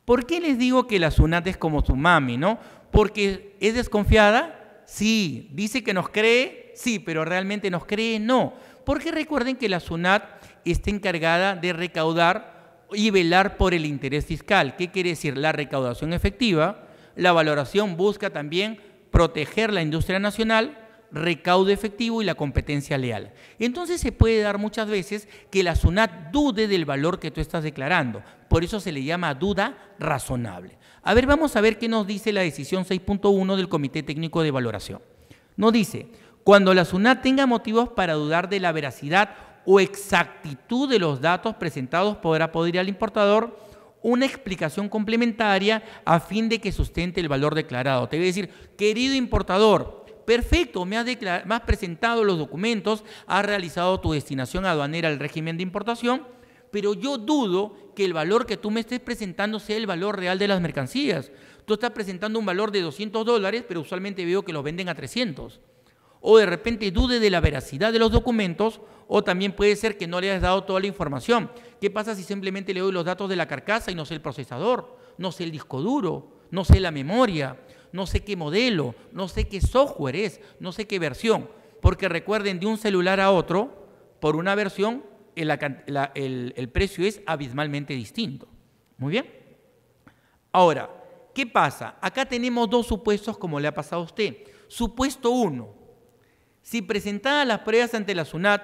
¿Por qué les digo que la SUNAT es como su mami, no? Porque es desconfiada, sí. Dice que nos cree, sí, pero realmente nos cree, no. Porque recuerden que la SUNAT está encargada de recaudar y velar por el interés fiscal. ¿Qué quiere decir? La recaudación efectiva, la valoración busca también proteger la industria nacional, recaudo efectivo y la competencia leal. Entonces se puede dar muchas veces que la SUNAT dude del valor que tú estás declarando. Por eso se le llama duda razonable. A ver, vamos a ver qué nos dice la decisión 6.1 del Comité Técnico de Valoración. Nos dice, cuando la SUNAT tenga motivos para dudar de la veracidad o exactitud de los datos presentados, podrá pedir al importador una explicación complementaria a fin de que sustente el valor declarado. Te voy a decir, querido importador, perfecto, me has, presentado los documentos, has realizado tu destinación aduanera al régimen de importación, pero yo dudo que el valor que tú me estés presentando sea el valor real de las mercancías. Tú estás presentando un valor de 200 dólares, pero usualmente veo que los venden a 300 o de repente dude de la veracidad de los documentos, o también puede ser que no le hayas dado toda la información. ¿Qué pasa si simplemente le doy los datos de la carcasa y no sé el procesador, no sé el disco duro, no sé la memoria, no sé qué modelo, no sé qué software es, no sé qué versión? Porque recuerden, de un celular a otro, por una versión, el, precio es abismalmente distinto. Muy bien. Ahora, ¿qué pasa? Acá tenemos dos supuestos como le ha pasado a usted. Supuesto uno, si presentadas las pruebas ante la SUNAT,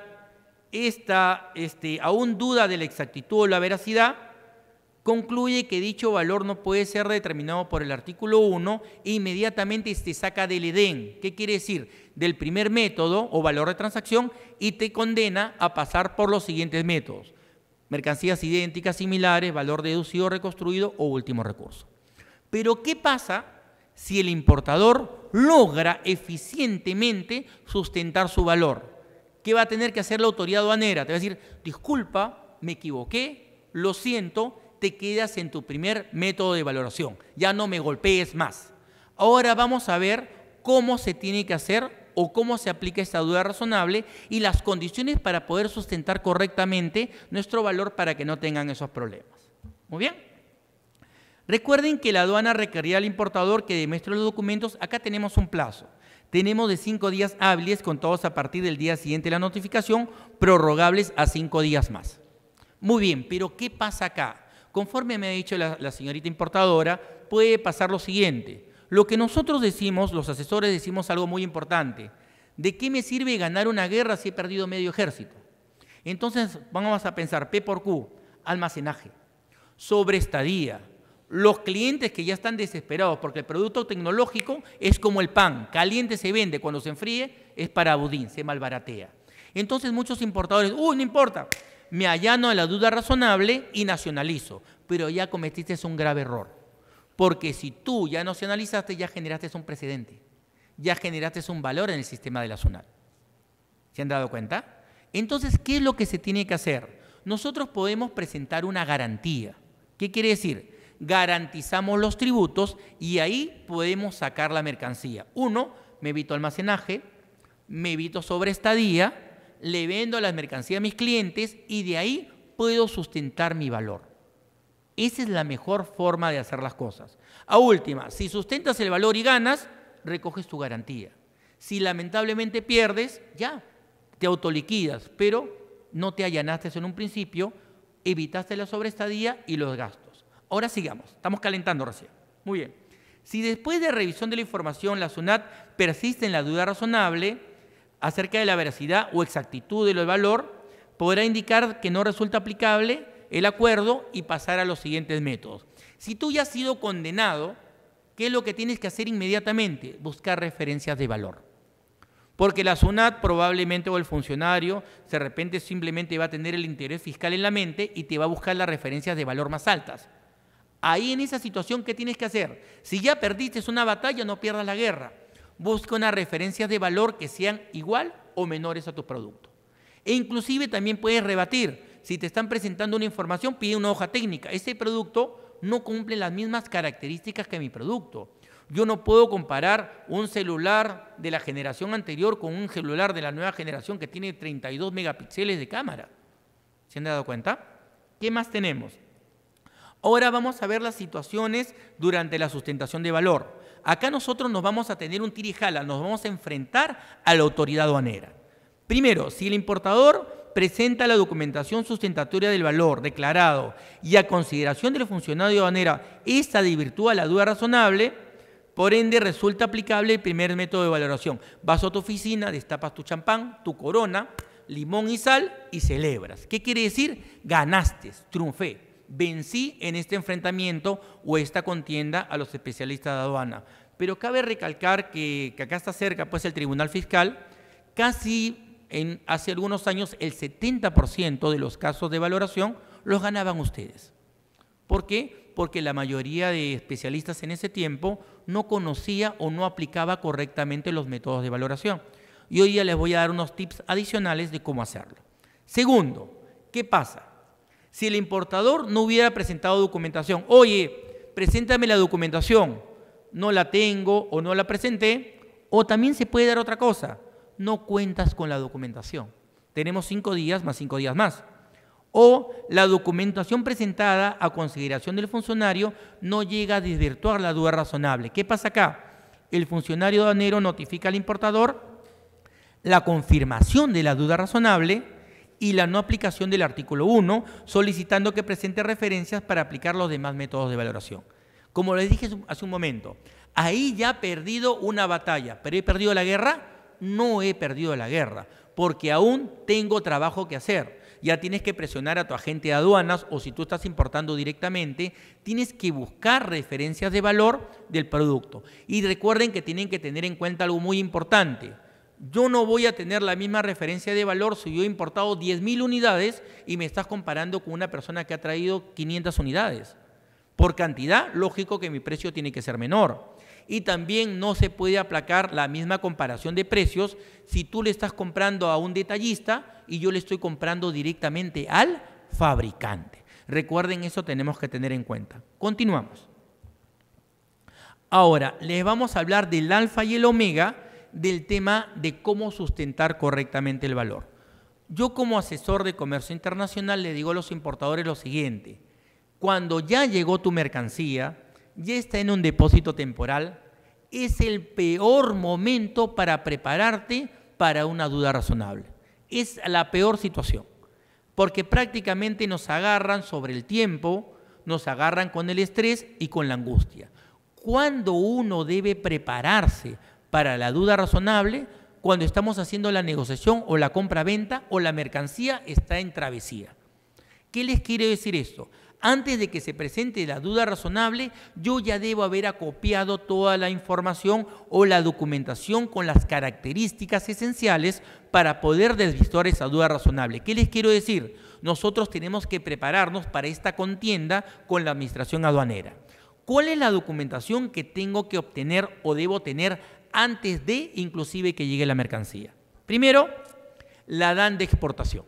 esta este, aún duda de la exactitud o la veracidad, concluye que dicho valor no puede ser determinado por el artículo 1 e inmediatamente se saca del EDEN. ¿Qué quiere decir? Del primer método o valor de transacción y te condena a pasar por los siguientes métodos. Mercancías idénticas, similares, valor deducido, reconstruido o último recurso. Pero ¿qué pasa si el importador logra eficientemente sustentar su valor? ¿Qué va a tener que hacer la autoridad aduanera? Te va a decir, disculpa, me equivoqué, lo siento, te quedas en tu primer método de valoración. Ya no me golpees más. Ahora vamos a ver cómo se tiene que hacer o cómo se aplica esta duda razonable y las condiciones para poder sustentar correctamente nuestro valor para que no tengan esos problemas. Muy bien. Recuerden que la aduana requería al importador que demuestre los documentos. Acá tenemos un plazo. Tenemos de cinco días hábiles, contados a partir del día siguiente la notificación, prorrogables a cinco días más. Muy bien, pero ¿qué pasa acá? Conforme me ha dicho la, señorita importadora, puede pasar lo siguiente. Lo que nosotros decimos, los asesores decimos algo muy importante. ¿De qué me sirve ganar una guerra si he perdido medio ejército? Entonces vamos a pensar P por Q, almacenaje, sobreestadía. Los clientes que ya están desesperados porque el producto tecnológico es como el pan, caliente se vende, cuando se enfríe es para budín, se malbaratea. Entonces muchos importadores, uy, no importa, me allano a la duda razonable y nacionalizo. Pero ya cometiste un grave error. Porque si tú ya nacionalizaste, ya generaste un precedente. Ya generaste un valor en el sistema de la SUNAT. ¿Se han dado cuenta? Entonces, ¿qué es lo que se tiene que hacer? Nosotros podemos presentar una garantía. ¿Qué quiere decir? Garantizamos los tributos y ahí podemos sacar la mercancía. Uno, me evito almacenaje, me evito sobreestadía le vendo las mercancías a mis clientes y de ahí puedo sustentar mi valor. Esa es la mejor forma de hacer las cosas. A última, si sustentas el valor y ganas, recoges tu garantía. Si lamentablemente pierdes, ya, te autoliquidas, pero no te allanaste en un principio, evitaste la sobreestadía y los gastos. Ahora sigamos, estamos calentando recién. Muy bien. Si después de revisión de la información la SUNAT persiste en la duda razonable, acerca de la veracidad o exactitud del valor, podrá indicar que no resulta aplicable el acuerdo y pasar a los siguientes métodos. Si tú ya has sido condenado, ¿qué es lo que tienes que hacer inmediatamente? Buscar referencias de valor. Porque la SUNAT probablemente o el funcionario de repente simplemente va a tener el interés fiscal en la mente y te va a buscar las referencias de valor más altas. Ahí en esa situación, ¿qué tienes que hacer? Si ya perdiste una batalla, no pierdas la guerra busca unas referencias de valor que sean igual o menores a tu producto. E inclusive también puedes rebatir. Si te están presentando una información, pide una hoja técnica. Ese producto no cumple las mismas características que mi producto. Yo no puedo comparar un celular de la generación anterior con un celular de la nueva generación que tiene 32 megapíxeles de cámara. ¿Se han dado cuenta? ¿Qué más tenemos? Ahora vamos a ver las situaciones durante la sustentación de valor. Acá nosotros nos vamos a tener un tirijala, nos vamos a enfrentar a la autoridad aduanera. Primero, si el importador presenta la documentación sustentatoria del valor declarado y a consideración del funcionario aduanera, esta desvirtúa la duda razonable, por ende resulta aplicable el primer método de valoración. Vas a tu oficina, destapas tu champán, tu corona, limón y sal y celebras. ¿Qué quiere decir? Ganaste, triunfé vencí en este enfrentamiento o esta contienda a los especialistas de aduana. Pero cabe recalcar que, acá está cerca pues el Tribunal Fiscal, casi en, hace algunos años el 70% de los casos de valoración los ganaban ustedes. ¿Por qué? Porque la mayoría de especialistas en ese tiempo no conocía o no aplicaba correctamente los métodos de valoración. Y hoy ya les voy a dar unos tips adicionales de cómo hacerlo. Segundo, ¿qué pasa? Si el importador no hubiera presentado documentación. Oye, preséntame la documentación. No la tengo o no la presenté. O también se puede dar otra cosa. No cuentas con la documentación. Tenemos cinco días más cinco días más. O la documentación presentada a consideración del funcionario no llega a desvirtuar la duda razonable. ¿Qué pasa acá? El funcionario aduanero notifica al importador la confirmación de la duda razonable y la no aplicación del artículo 1, solicitando que presente referencias para aplicar los demás métodos de valoración. Como les dije hace un momento, ahí ya he perdido una batalla, pero he perdido la guerra, no he perdido la guerra, porque aún tengo trabajo que hacer. ya tienes que presionar a tu agente de aduanas o si tú estás importando directamente, tienes que buscar referencias de valor del producto. Y recuerden que tienen que tener en cuenta algo muy importante. Yo no voy a tener la misma referencia de valor si yo he importado 10.000 unidades y me estás comparando con una persona que ha traído 500 unidades. Por cantidad, lógico que mi precio tiene que ser menor. Y también no se puede aplacar la misma comparación de precios si tú le estás comprando a un detallista y yo le estoy comprando directamente al fabricante. Recuerden, eso tenemos que tener en cuenta. Continuamos. Ahora, les vamos a hablar del alfa y el omega del tema de cómo sustentar correctamente el valor. Yo como asesor de comercio internacional le digo a los importadores lo siguiente, cuando ya llegó tu mercancía, ya está en un depósito temporal, es el peor momento para prepararte para una duda razonable. Es la peor situación, porque prácticamente nos agarran sobre el tiempo, nos agarran con el estrés y con la angustia. ¿Cuándo uno debe prepararse para la duda razonable? Cuando estamos haciendo la negociación o la compra-venta o la mercancía está en travesía. ¿Qué les quiere decir esto? antes de que se presente la duda razonable, yo ya debo haber acopiado toda la información o la documentación con las características esenciales para poder desvistar esa duda razonable. ¿Qué les quiero decir? Nosotros tenemos que prepararnos para esta contienda con la administración aduanera. ¿Cuál es la documentación que tengo que obtener o debo tener antes de inclusive que llegue la mercancía? Primero, la DAN de exportación.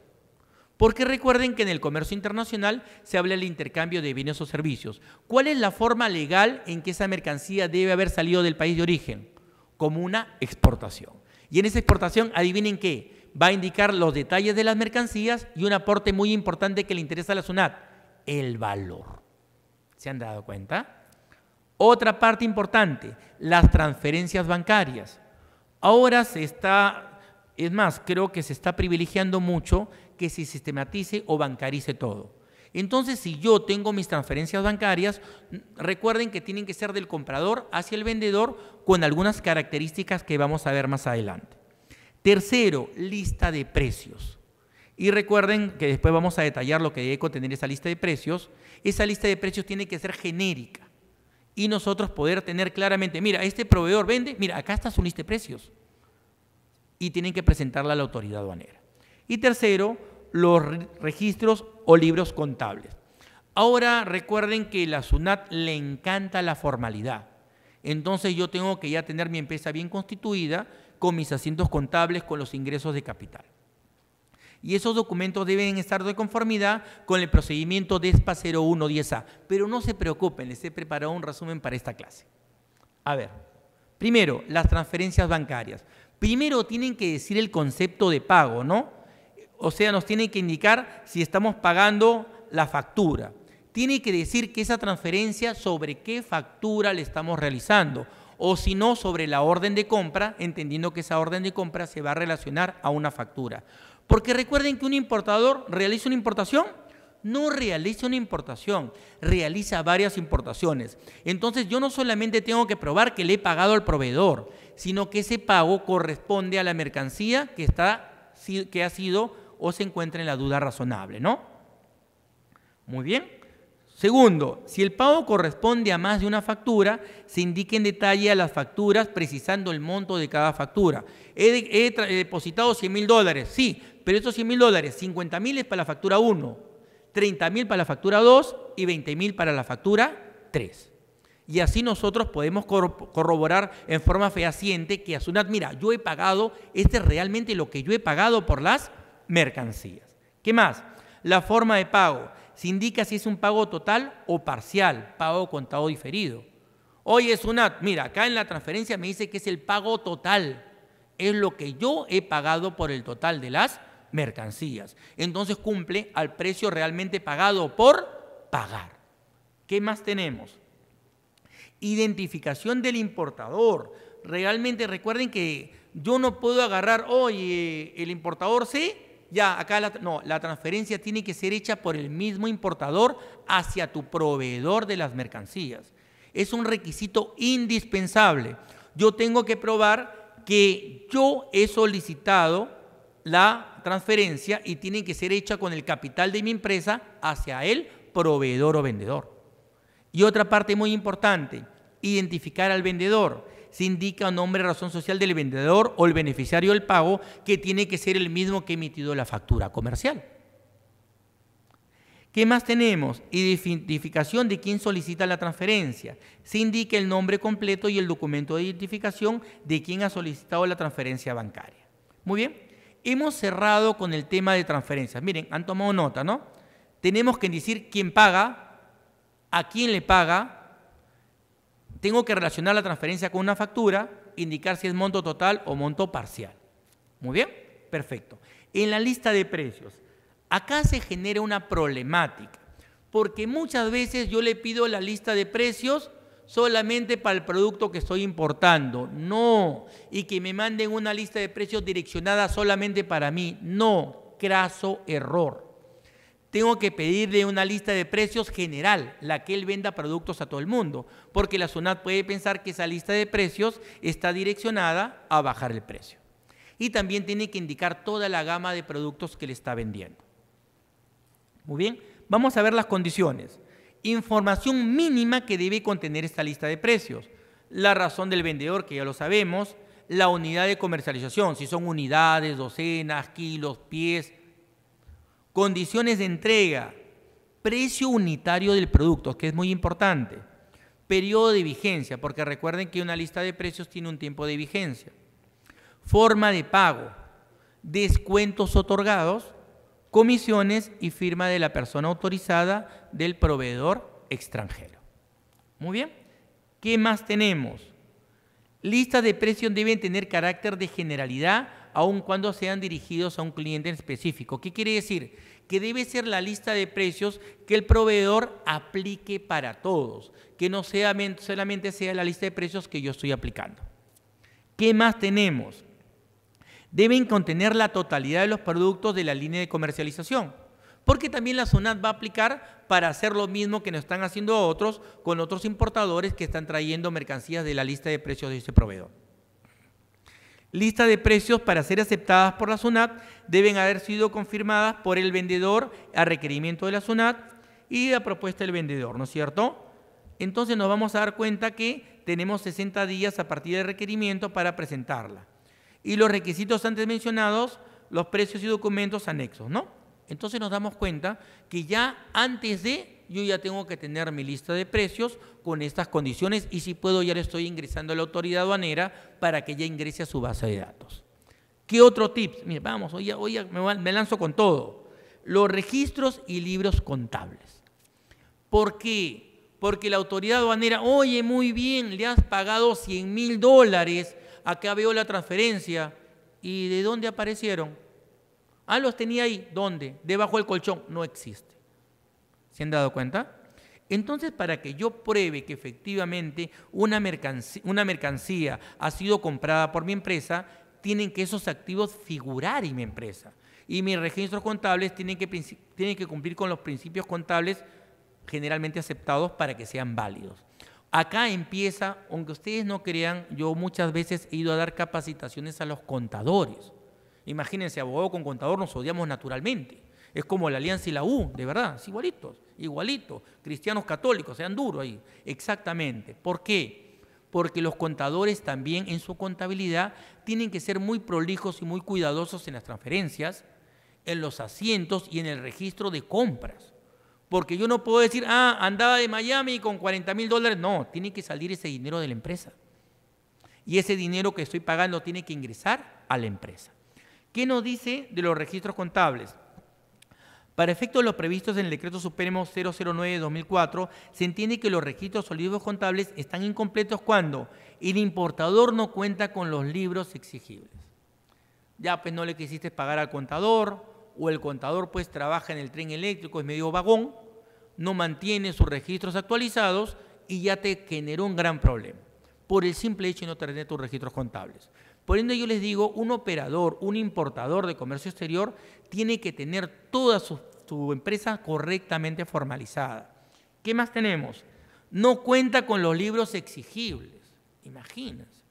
Porque recuerden que en el comercio internacional se habla del intercambio de bienes o servicios. ¿Cuál es la forma legal en que esa mercancía debe haber salido del país de origen? Como una exportación. Y en esa exportación, adivinen qué, va a indicar los detalles de las mercancías y un aporte muy importante que le interesa a la SUNAT, el valor. ¿Se han dado cuenta? Otra parte importante, las transferencias bancarias. Ahora se está, es más, creo que se está privilegiando mucho que se sistematice o bancarice todo. Entonces, si yo tengo mis transferencias bancarias, recuerden que tienen que ser del comprador hacia el vendedor con algunas características que vamos a ver más adelante. Tercero, lista de precios. Y recuerden que después vamos a detallar lo que debe contener esa lista de precios. Esa lista de precios tiene que ser genérica. Y nosotros poder tener claramente, mira, este proveedor vende, mira, acá está su lista de precios. Y tienen que presentarla a la autoridad aduanera. Y tercero, los registros o libros contables. Ahora recuerden que la SUNAT le encanta la formalidad. Entonces yo tengo que ya tener mi empresa bien constituida con mis asientos contables, con los ingresos de capital. Y esos documentos deben estar de conformidad con el procedimiento DESPA 0110A. Pero no se preocupen, les he preparado un resumen para esta clase. A ver, primero, las transferencias bancarias. Primero tienen que decir el concepto de pago, ¿no? o sea, nos tiene que indicar si estamos pagando la factura. Tiene que decir que esa transferencia sobre qué factura le estamos realizando o si no sobre la orden de compra, entendiendo que esa orden de compra se va a relacionar a una factura. Porque recuerden que un importador realiza una importación, no realiza una importación, realiza varias importaciones. Entonces yo no solamente tengo que probar que le he pagado al proveedor, sino que ese pago corresponde a la mercancía que, está, que ha sido o se encuentra en la duda razonable, ¿no? Muy bien. Segundo, si el pago corresponde a más de una factura, se indique en detalle a las facturas precisando el monto de cada factura. He, depositado 100 mil dólares, sí, pero esos 100 mil dólares, 50 mil es para la factura 1, 30 mil para la factura 2 y 20 mil para la factura 3. Y así nosotros podemos corroborar en forma fehaciente que a Sunat, mira, yo he pagado, este es realmente lo que yo he pagado por las mercancías. ¿Qué más? La forma de pago. Se indica si es un pago total o parcial, pago contado diferido. Oye, Sunat, mira, acá en la transferencia me dice que es el pago total. Es lo que yo he pagado por el total de las mercancías. Entonces cumple al precio realmente pagado por pagar. ¿Qué más tenemos? Identificación del importador. Realmente recuerden que yo no puedo agarrar, oye, el importador sí, ya, acá la, no, la transferencia tiene que ser hecha por el mismo importador hacia tu proveedor de las mercancías. Es un requisito indispensable. Yo tengo que probar que yo he solicitado la transferencia y tiene que ser hecha con el capital de mi empresa hacia el proveedor o vendedor. Y otra parte muy importante, identificar al vendedor. Se indica nombre razón social del vendedor o el beneficiario del pago que tiene que ser el mismo que emitido la factura comercial. ¿Qué más tenemos? Identificación de quién solicita la transferencia. Se indica el nombre completo y el documento de identificación de quién ha solicitado la transferencia bancaria. Muy bien. Hemos cerrado con el tema de transferencias. Miren, han tomado nota, ¿no? Tenemos que decir quién paga, a quién le paga. Tengo que relacionar la transferencia con una factura, indicar si es monto total o monto parcial. Muy bien, perfecto. En la lista de precios, Acá se genera una problemática, porque muchas veces yo le pido la lista de precios solamente para el producto que estoy importando, no, y que me manden una lista de precios direccionada solamente para mí, no, craso error. Tengo que pedirle una lista de precios general, la que él venda productos a todo el mundo, porque la SUNAT puede pensar que esa lista de precios está direccionada a bajar el precio. Y también tiene que indicar toda la gama de productos que le está vendiendo. Muy bien, vamos a ver las condiciones. Información mínima que debe contener esta lista de precios. La razón del vendedor, que ya lo sabemos. La unidad de comercialización, si son unidades, docenas, kilos, pies. Condiciones de entrega. Precio unitario del producto, que es muy importante. Periodo de vigencia, porque recuerden que una lista de precios tiene un tiempo de vigencia. Forma de pago. Descuentos otorgados comisiones y firma de la persona autorizada del proveedor extranjero. Muy bien. ¿Qué más tenemos? Listas de precios deben tener carácter de generalidad aun cuando sean dirigidos a un cliente en específico. ¿Qué quiere decir? Que debe ser la lista de precios que el proveedor aplique para todos, que no sea, solamente sea la lista de precios que yo estoy aplicando. ¿Qué más tenemos? deben contener la totalidad de los productos de la línea de comercialización. Porque también la SUNAT va a aplicar para hacer lo mismo que nos están haciendo otros con otros importadores que están trayendo mercancías de la lista de precios de ese proveedor. Lista de precios para ser aceptadas por la SUNAT deben haber sido confirmadas por el vendedor a requerimiento de la SUNAT y a propuesta del vendedor, ¿no es cierto? Entonces nos vamos a dar cuenta que tenemos 60 días a partir del requerimiento para presentarla y los requisitos antes mencionados, los precios y documentos anexos, ¿no? Entonces nos damos cuenta que ya antes de, yo ya tengo que tener mi lista de precios con estas condiciones y si puedo ya le estoy ingresando a la autoridad aduanera para que ya ingrese a su base de datos. ¿Qué otro tips? Mira, vamos, hoy, hoy me, me lanzo con todo. Los registros y libros contables. ¿Por qué? Porque la autoridad aduanera, oye, muy bien, le has pagado 100 mil dólares acá veo la transferencia. ¿Y de dónde aparecieron? Ah, los tenía ahí. ¿Dónde? Debajo del colchón. No existe. ¿Se han dado cuenta? Entonces, para que yo pruebe que efectivamente una mercancía, ha sido comprada por mi empresa, tienen que esos activos figurar en mi empresa. Y mis registros contables tienen que, tienen que cumplir con los principios contables generalmente aceptados para que sean válidos. Acá empieza, aunque ustedes no crean, yo muchas veces he ido a dar capacitaciones a los contadores. Imagínense, abogado con contador nos odiamos naturalmente. Es como la alianza y la U, de verdad, es igualitos, igualitos. Cristianos católicos, sean duros ahí. Exactamente. ¿Por qué? Porque los contadores también en su contabilidad tienen que ser muy prolijos y muy cuidadosos en las transferencias, en los asientos y en el registro de compras. Porque yo no puedo decir, ah, andaba de Miami con 40 mil dólares. No, tiene que salir ese dinero de la empresa. Y ese dinero que estoy pagando tiene que ingresar a la empresa. ¿Qué nos dice de los registros contables? Para efectos de los previstos en el Decreto Supremo 009-2004, se entiende que los registros o libros contables están incompletos cuando el importador no cuenta con los libros exigibles. Ya pues no le quisiste pagar al contador, o el contador pues trabaja en el tren eléctrico, es medio vagón, no mantiene sus registros actualizados y ya te generó un gran problema por el simple hecho de no tener tus registros contables. Por ende yo les digo, un operador, un importador de comercio exterior tiene que tener toda su, empresa correctamente formalizada. ¿Qué más tenemos? No cuenta con los libros exigibles, imagínense.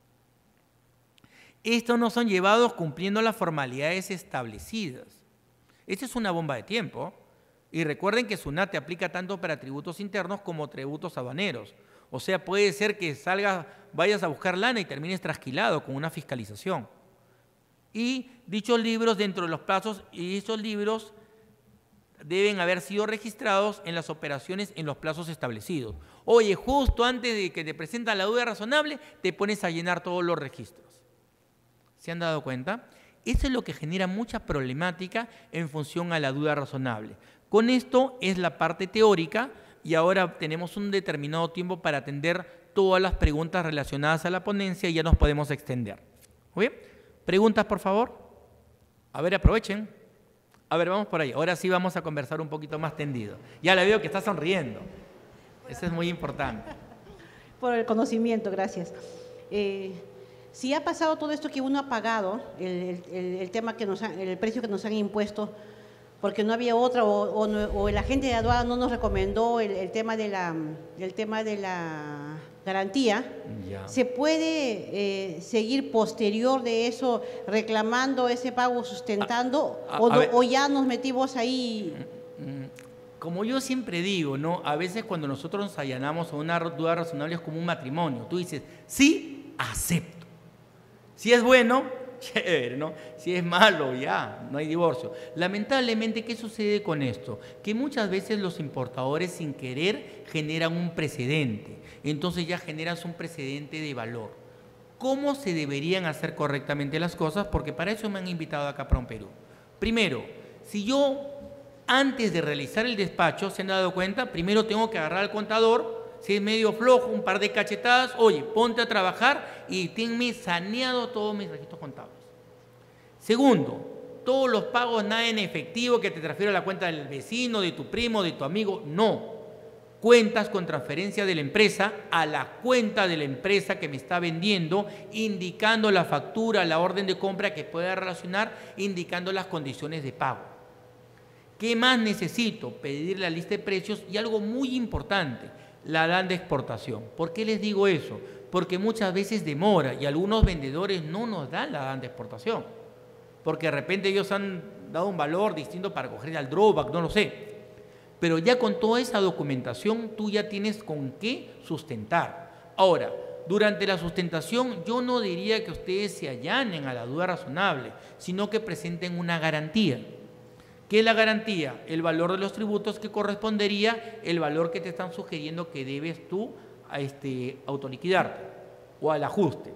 estos no son llevados cumpliendo las formalidades establecidas. Esta es una bomba de tiempo. Y recuerden que SUNAT aplica tanto para tributos internos como tributos aduaneros. O sea, puede ser que salgas, vayas a buscar lana y termines trasquilado con una fiscalización. Y dichos libros dentro de los plazos, y esos libros deben haber sido registrados en las operaciones en los plazos establecidos. Oye, justo antes de que te presenta la duda razonable, te pones a llenar todos los registros. ¿Se han dado cuenta? Eso es lo que genera mucha problemática en función a la duda razonable. Con esto es la parte teórica y ahora tenemos un determinado tiempo para atender todas las preguntas relacionadas a la ponencia y ya nos podemos extender. ¿Muy bien? ¿Preguntas, por favor? A ver, aprovechen. A ver, vamos por ahí. Ahora sí vamos a conversar un poquito más tendido. Ya la veo que está sonriendo. Eso es muy importante. Por el conocimiento, gracias. Eh, si ha pasado todo esto que uno ha pagado, el, tema que nos el precio que nos han impuesto, porque no había otra, o, el agente de aduana no nos recomendó el, tema de la, el tema de la garantía, ¿se puede eh, seguir posterior de eso reclamando ese pago, sustentando, o, ya nos metimos ahí? Mm, mm. Como yo siempre digo, ¿no? A veces cuando nosotros nos allanamos a una duda razonable es como un matrimonio. Tú dices, sí, acepto. Si es bueno, chévere, ¿no? Si es malo, ya, no hay divorcio. Lamentablemente, ¿qué sucede con esto? Que muchas veces los importadores sin querer generan un precedente. Entonces ya generas un precedente de valor. ¿Cómo se deberían hacer correctamente las cosas? Porque para eso me han invitado acá para un Perú. Primero, si yo antes de realizar el despacho, se han dado cuenta, primero tengo que agarrar al contador, si es medio flojo, un par de cachetadas, oye, ponte a trabajar y tenme saneado todos mis registros contables. Segundo, todos los pagos nada en efectivo que te transfiero a la cuenta del vecino, de tu primo, de tu amigo, no. Cuentas con transferencia de la empresa a la cuenta de la empresa que me está vendiendo, indicando la factura, la orden de compra que pueda relacionar, indicando las condiciones de pago. ¿Qué más necesito? Pedir la lista de precios y algo muy importante, la dan de exportación. ¿Por qué les digo eso? Porque muchas veces demora y algunos vendedores no nos dan la dan de exportación. Porque de repente ellos han dado un valor distinto para coger al drawback, no lo sé. Pero ya con toda esa documentación tú ya tienes con qué sustentar. Ahora, durante la sustentación yo no diría que ustedes se allanen a la duda razonable, sino que presenten una garantía. ¿Qué es la garantía? El valor de los tributos que correspondería el valor que te están sugiriendo que debes tú a este, autoliquidarte o al ajuste.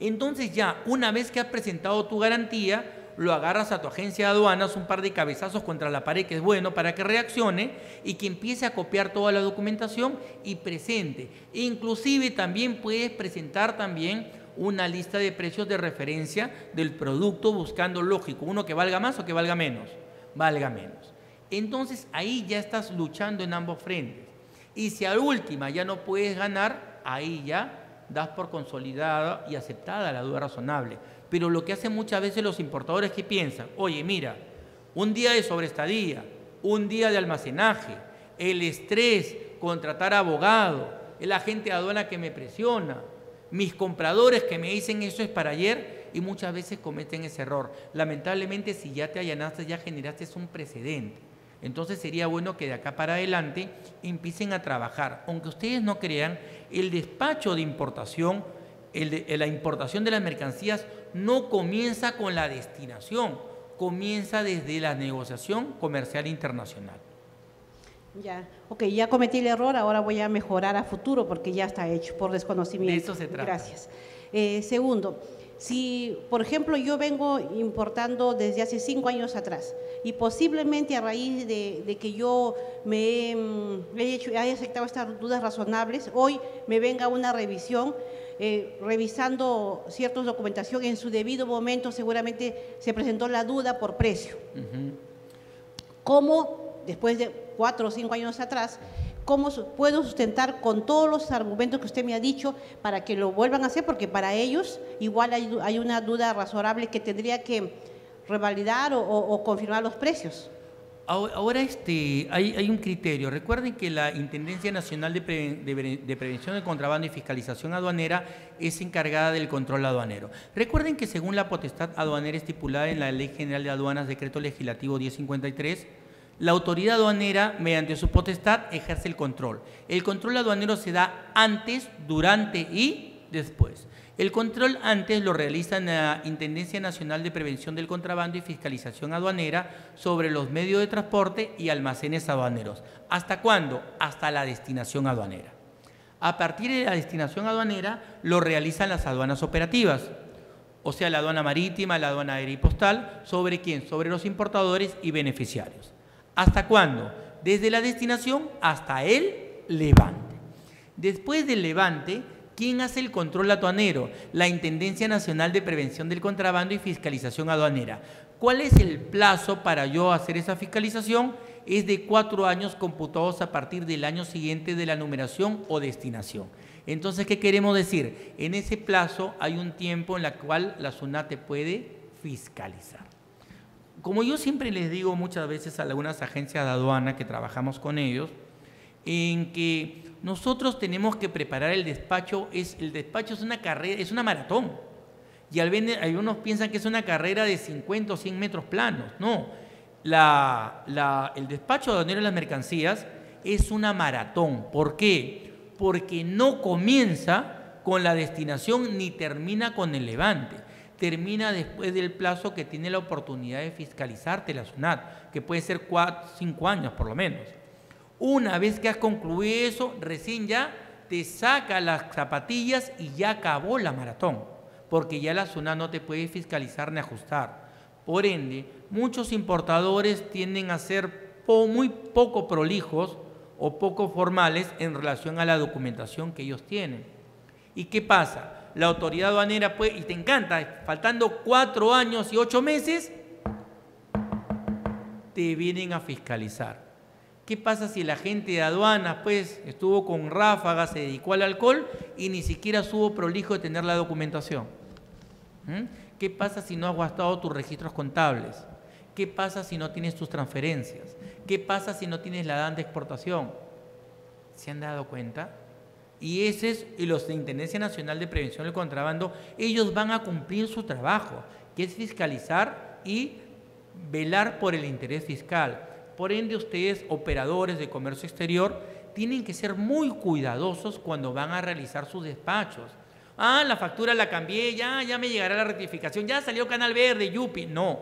Entonces ya, una vez que has presentado tu garantía, lo agarras a tu agencia de aduanas, un par de cabezazos contra la pared, que es bueno para que reaccione y que empiece a copiar toda la documentación y presente. inclusive también puedes presentar también una lista de precios de referencia del producto buscando lógico, uno que valga más o que valga menos, valga menos. Entonces ahí ya estás luchando en ambos frentes. Y si a última ya no puedes ganar, ahí ya das por consolidada y aceptada la duda razonable. Pero lo que hacen muchas veces los importadores que piensan, oye, mira, un día de sobreestadía, un día de almacenaje, el estrés, contratar abogado, el agente de aduana que me presiona, mis compradores que me dicen eso es para ayer y muchas veces cometen ese error. Lamentablemente si ya te allanaste, ya generaste un precedente. Entonces sería bueno que de acá para adelante empiecen a trabajar. Aunque ustedes no crean, el despacho de importación, la importación de las mercancías no comienza con la destinación, comienza desde la negociación comercial internacional. Ya, ok, ya cometí el error, ahora voy a mejorar a futuro porque ya está hecho por desconocimiento. De eso se trata. Gracias. Eh, segundo, si, por ejemplo, yo vengo importando desde hace cinco años atrás y posiblemente a raíz de, que yo me mm, he, hecho, haya aceptado estas dudas razonables, hoy me venga una revisión, eh, revisando cierta documentación en su debido momento, seguramente se presentó la duda por precio. ¿Cómo, después de cuatro o cinco años atrás, cómo puedo sustentar con todos los argumentos que usted me ha dicho para que lo vuelvan a hacer, porque para ellos igual hay, una duda razonable que tendría que revalidar o, confirmar los precios. Ahora este, hay, un criterio. Recuerden que la Intendencia Nacional de, Prevención del Contrabando y Fiscalización Aduanera es encargada del control aduanero. Recuerden que según la potestad aduanera estipulada en la Ley General de Aduanas, Decreto Legislativo 1053, la autoridad aduanera, mediante su potestad, ejerce el control. El control aduanero se da antes, durante y después. El control antes lo realiza la Intendencia Nacional de Prevención del Contrabando y Fiscalización Aduanera sobre los medios de transporte y almacenes aduaneros. ¿Hasta cuándo? Hasta la destinación aduanera. A partir de la destinación aduanera lo realizan las aduanas operativas, o sea, la aduana marítima, la aduana aérea y postal, ¿sobre quién? Sobre los importadores y beneficiarios. ¿Hasta cuándo? Desde la destinación hasta el levante. Después del levante ¿Quién hace el control aduanero? La Intendencia Nacional de Prevención del Contrabando y Fiscalización Aduanera. ¿Cuál es el plazo para yo hacer esa fiscalización? Es de cuatro años computados a partir del año siguiente de la numeración o destinación. Entonces, ¿qué queremos decir? En ese plazo hay un tiempo en el cual la SUNAT puede fiscalizar. Como yo siempre les digo muchas veces a algunas agencias de aduana que trabajamos con ellos, en que nosotros tenemos que preparar el despacho, es, el despacho es una carrera, es una maratón. Y algunos piensan que es una carrera de 50 o 100 metros planos. No, el despacho aduanero de las mercancías es una maratón. ¿Por qué? Porque no comienza con la destinación ni termina con el levante. Termina después del plazo que tiene la oportunidad de fiscalizarte la SUNAT, que puede ser 4, 5 años por lo menos. Una vez que has concluido eso, recién ya te saca las zapatillas y ya acabó la maratón, porque ya la zona no te puede fiscalizar ni ajustar. Por ende, muchos importadores tienden a ser muy poco prolijos o poco formales en relación a la documentación que ellos tienen. ¿Y qué pasa? La autoridad aduanera puede, y te encanta, faltando cuatro años y ocho meses, te vienen a fiscalizar. ¿Qué pasa si la gente de aduanas pues estuvo con ráfagas, se dedicó al alcohol y ni siquiera subo prolijo de tener la documentación? ¿Mm? ¿Qué pasa si no has gastado tus registros contables? ¿Qué pasa si no tienes tus transferencias? ¿Qué pasa si no tienes la DAN de exportación? ¿Se han dado cuenta? Y ese es, y los de Intendencia Nacional de Prevención del Contrabando, ellos van a cumplir su trabajo, que es fiscalizar y velar por el interés fiscal. Por ende, ustedes, operadores de comercio exterior, tienen que ser muy cuidadosos cuando van a realizar sus despachos. Ah, la factura la cambié, ya, ya me llegará la rectificación, ya salió Canal Verde, Yupi. No,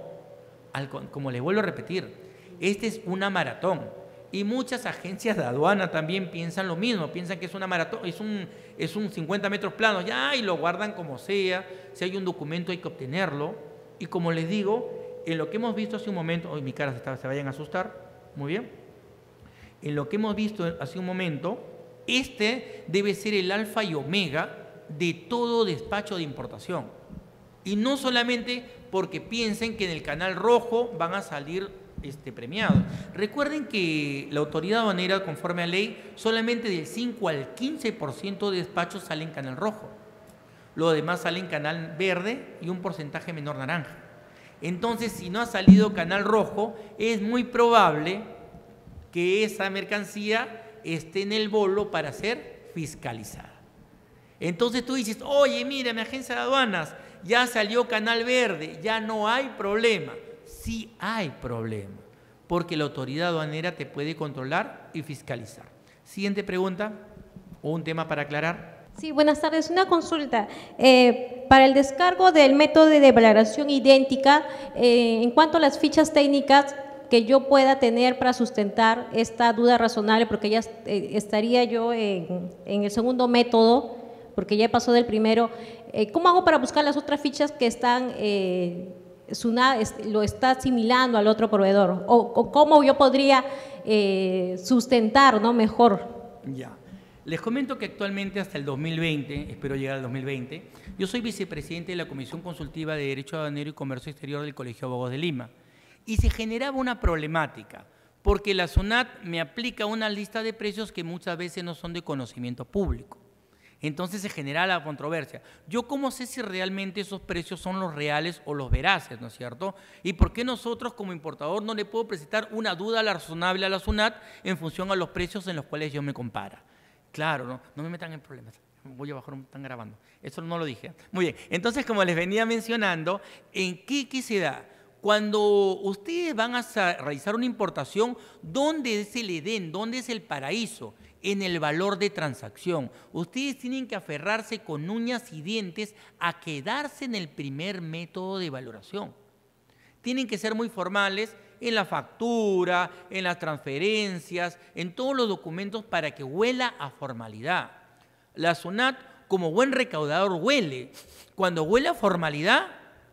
como les vuelvo a repetir, este es una maratón. Y muchas agencias de aduana también piensan lo mismo, piensan que es una maratón, es un, es un 50 metros planos, ya, y lo guardan como sea, si hay un documento hay que obtenerlo. Y como les digo, en lo que hemos visto hace un momento, hoy mi cara se vayan a asustar, muy bien, en lo que hemos visto hace un momento, este debe ser el alfa y omega de todo despacho de importación. Y no solamente porque piensen que en el canal rojo van a salir este, premiados. Recuerden que la autoridad aduanera, conforme a ley, solamente del 5 al 15% de despachos sale en canal rojo. Lo demás sale en canal verde y un porcentaje menor naranja. Entonces, si no ha salido canal rojo, es muy probable que esa mercancía esté en el bolo para ser fiscalizada. Entonces tú dices, oye, mira, mi agencia de aduanas, ya salió canal verde, ya no hay problema. Sí hay problema, porque la autoridad aduanera te puede controlar y fiscalizar. Siguiente pregunta o un tema para aclarar. Sí, buenas tardes. Una consulta. Eh, para el descargo del método de declaración idéntica, eh, en cuanto a las fichas técnicas que yo pueda tener para sustentar esta duda razonable, porque ya eh, estaría yo en, el segundo método, porque ya pasó del primero, ¿cómo hago para buscar las otras fichas que están, lo está asimilando al otro proveedor? ¿O, cómo yo podría sustentar ¿no? mejor? Ya. Les comento que actualmente hasta el 2020, espero llegar al 2020, yo soy vicepresidente de la Comisión Consultiva de Derecho Aduanero y Comercio Exterior del Colegio Abogados de Lima. Y se generaba una problemática, porque la SUNAT me aplica una lista de precios que muchas veces no son de conocimiento público. Entonces se genera la controversia. Yo cómo sé si realmente esos precios son los reales o los veraces, ¿no es cierto? ¿Y por qué nosotros como importador no le puedo presentar una duda razonable a la SUNAT en función a los precios en los cuales yo me compara? Claro, no, no me metan en problemas. Voy a bajar, están grabando. Eso no lo dije. Muy bien. Entonces, como les venía mencionando, ¿en qué, qué se da? Cuando ustedes van a realizar una importación, ¿dónde es el Edén? ¿Dónde es el paraíso? En el valor de transacción. Ustedes tienen que aferrarse con uñas y dientes a quedarse en el primer método de valoración. Tienen que ser muy formales en la factura, en las transferencias, en todos los documentos para que huela a formalidad. La SUNAT, como buen recaudador, huele. Cuando huele a formalidad,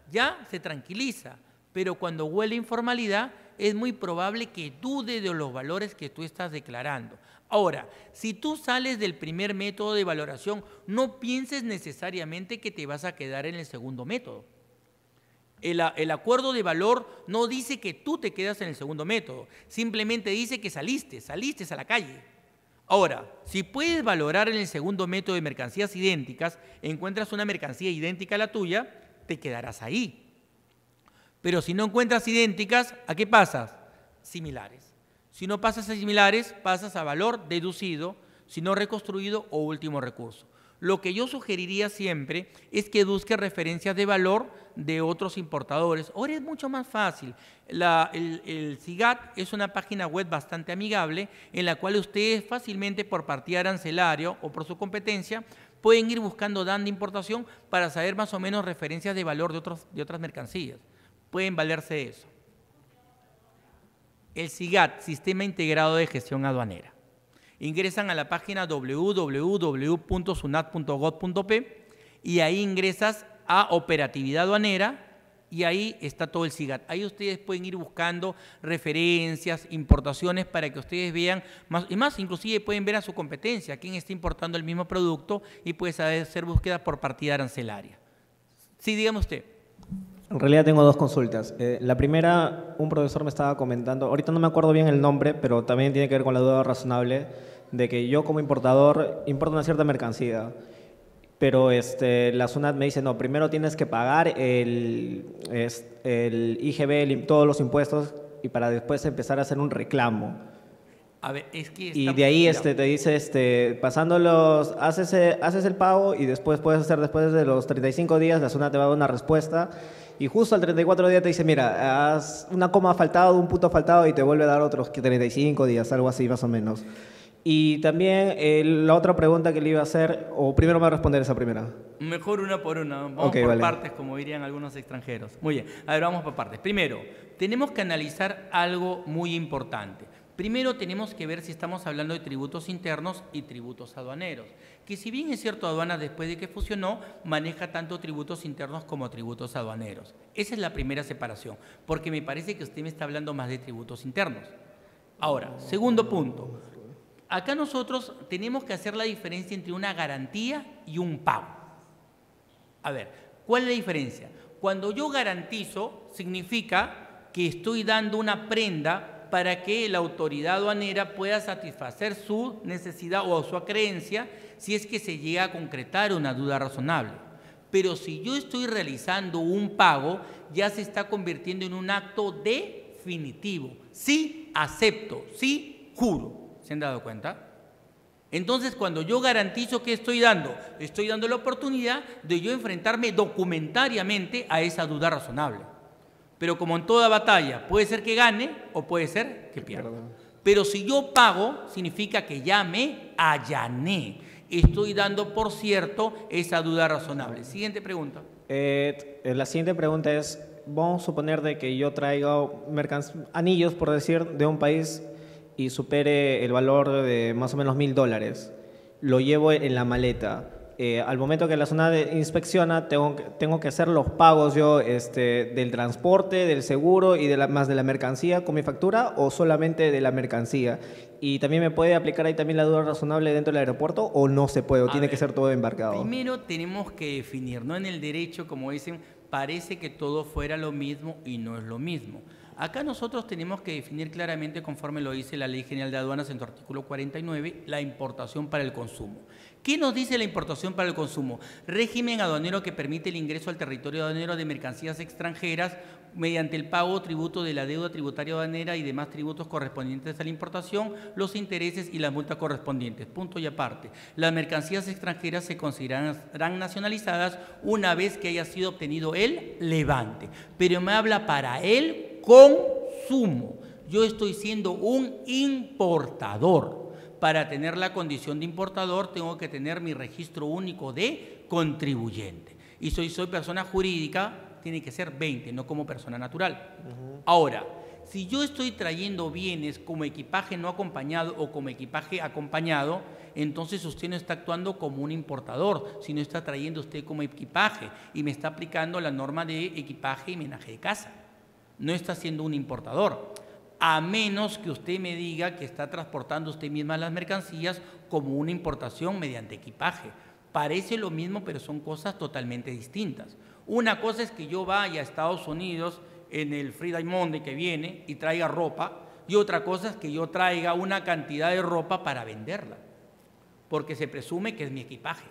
ya se tranquiliza pero cuando huele informalidad es muy probable que dude de los valores que tú estás declarando. Ahora, si tú sales del primer método de valoración, no pienses necesariamente que te vas a quedar en el segundo método. El, acuerdo de valor no dice que tú te quedas en el segundo método, simplemente dice que saliste, saliste a la calle. Ahora, si puedes valorar en el segundo método de mercancías idénticas, encuentras una mercancía idéntica a la tuya, te quedarás ahí. Pero si no encuentras idénticas, ¿a qué pasas? Similares. Si no pasas a similares, pasas a valor deducido, si no reconstruido o último recurso. Lo que yo sugeriría siempre es que busque referencias de valor de otros importadores. Ahora es mucho más fácil. el, CIGAT es una página web bastante amigable en la cual ustedes fácilmente por partida arancelario o por su competencia pueden ir buscando DAN de importación para saber más o menos referencias de valor de, de otras mercancías pueden valerse eso. El SIGAT, Sistema Integrado de Gestión Aduanera. Ingresan a la página www.sunat.gov.p y ahí ingresas a Operatividad Aduanera y ahí está todo el SIGAT. Ahí ustedes pueden ir buscando referencias, importaciones para que ustedes vean, más, y más inclusive pueden ver a su competencia, quién está importando el mismo producto y puede hacer búsqueda por partida arancelaria. Sí, dígame usted. En realidad tengo dos consultas. Eh, la primera, un profesor me estaba comentando, ahorita no me acuerdo bien el nombre, pero también tiene que ver con la duda razonable de que yo como importador importo una cierta mercancía, pero este, la SUNAT me dice, no, primero tienes que pagar el, el IGB, todos los impuestos, y para después empezar a hacer un reclamo. A ver, es que y de ahí este, te dice, este, pasando los, haces, haces el pago y después puedes hacer, después de los 35 días, la SUNAT te va a dar una respuesta y justo al 34 día te dice, mira, has una coma faltado, un punto faltado y te vuelve a dar otros 35 días, algo así más o menos. Y también eh, la otra pregunta que le iba a hacer, o primero me va a responder esa primera. Mejor una por una, vamos por partes, como dirían algunos extranjeros. Muy bien, a ver, vamos por partes. Primero, tenemos que analizar algo muy importante. Primero tenemos que ver si estamos hablando de tributos internos y tributos aduaneros, que si bien es cierto aduanas después de que fusionó, maneja tanto tributos internos como tributos aduaneros. Esa es la primera separación, porque me parece que usted me está hablando más de tributos internos. Ahora, segundo punto. Acá nosotros tenemos que hacer la diferencia entre una garantía y un pago. A ver, ¿cuál es la diferencia? Cuando yo garantizo, significa que estoy dando una prenda para que la autoridad aduanera pueda satisfacer su necesidad o su creencia si es que se llega a concretar una duda razonable. Pero si yo estoy realizando un pago, ya se está convirtiendo en un acto definitivo. Sí, acepto, sí, juro. ¿Se han dado cuenta? Entonces, cuando yo garantizo que estoy dando, estoy dando la oportunidad de yo enfrentarme documentariamente a esa duda razonable. Pero como en toda batalla, puede ser que gane o puede ser que pierda. Pero si yo pago, significa que ya me allané. Estoy dando, por cierto, esa duda razonable. Siguiente pregunta. Eh, la siguiente pregunta es, vamos a suponer de que yo traiga anillos, por decir, de un país y supere el valor de más o menos mil dólares. Lo llevo en la maleta eh, al momento que la zona de inspecciona, tengo, tengo que hacer los pagos yo este, del transporte, del seguro y de la, más de la mercancía con mi factura o solamente de la mercancía. Y también me puede aplicar ahí también la duda razonable dentro del aeropuerto o no se puede, o tiene que ser todo embarcado. Primero tenemos que definir, no en el derecho, como dicen, parece que todo fuera lo mismo y no es lo mismo. Acá nosotros tenemos que definir claramente, conforme lo dice la Ley General de Aduanas en su artículo 49, la importación para el consumo. ¿Qué nos dice la importación para el consumo? Régimen aduanero que permite el ingreso al territorio aduanero de mercancías extranjeras mediante el pago tributo de la deuda tributaria aduanera y demás tributos correspondientes a la importación, los intereses y las multas correspondientes. Punto y aparte. Las mercancías extranjeras se considerarán nacionalizadas una vez que haya sido obtenido el levante. Pero me habla para el consumo. Yo estoy siendo un importador para tener la condición de importador tengo que tener mi registro único de contribuyente. Y soy, soy persona jurídica, tiene que ser 20, no como persona natural. Ahora, si yo estoy trayendo bienes como equipaje no acompañado o como equipaje acompañado, entonces usted no está actuando como un importador, sino está trayendo usted como equipaje y me está aplicando la norma de equipaje y menaje de casa. No está siendo un importador a menos que usted me diga que está transportando usted misma las mercancías como una importación mediante equipaje. Parece lo mismo, pero son cosas totalmente distintas. Una cosa es que yo vaya a Estados Unidos en el Friday Monday que viene y traiga ropa, y otra cosa es que yo traiga una cantidad de ropa para venderla, porque se presume que es mi equipaje.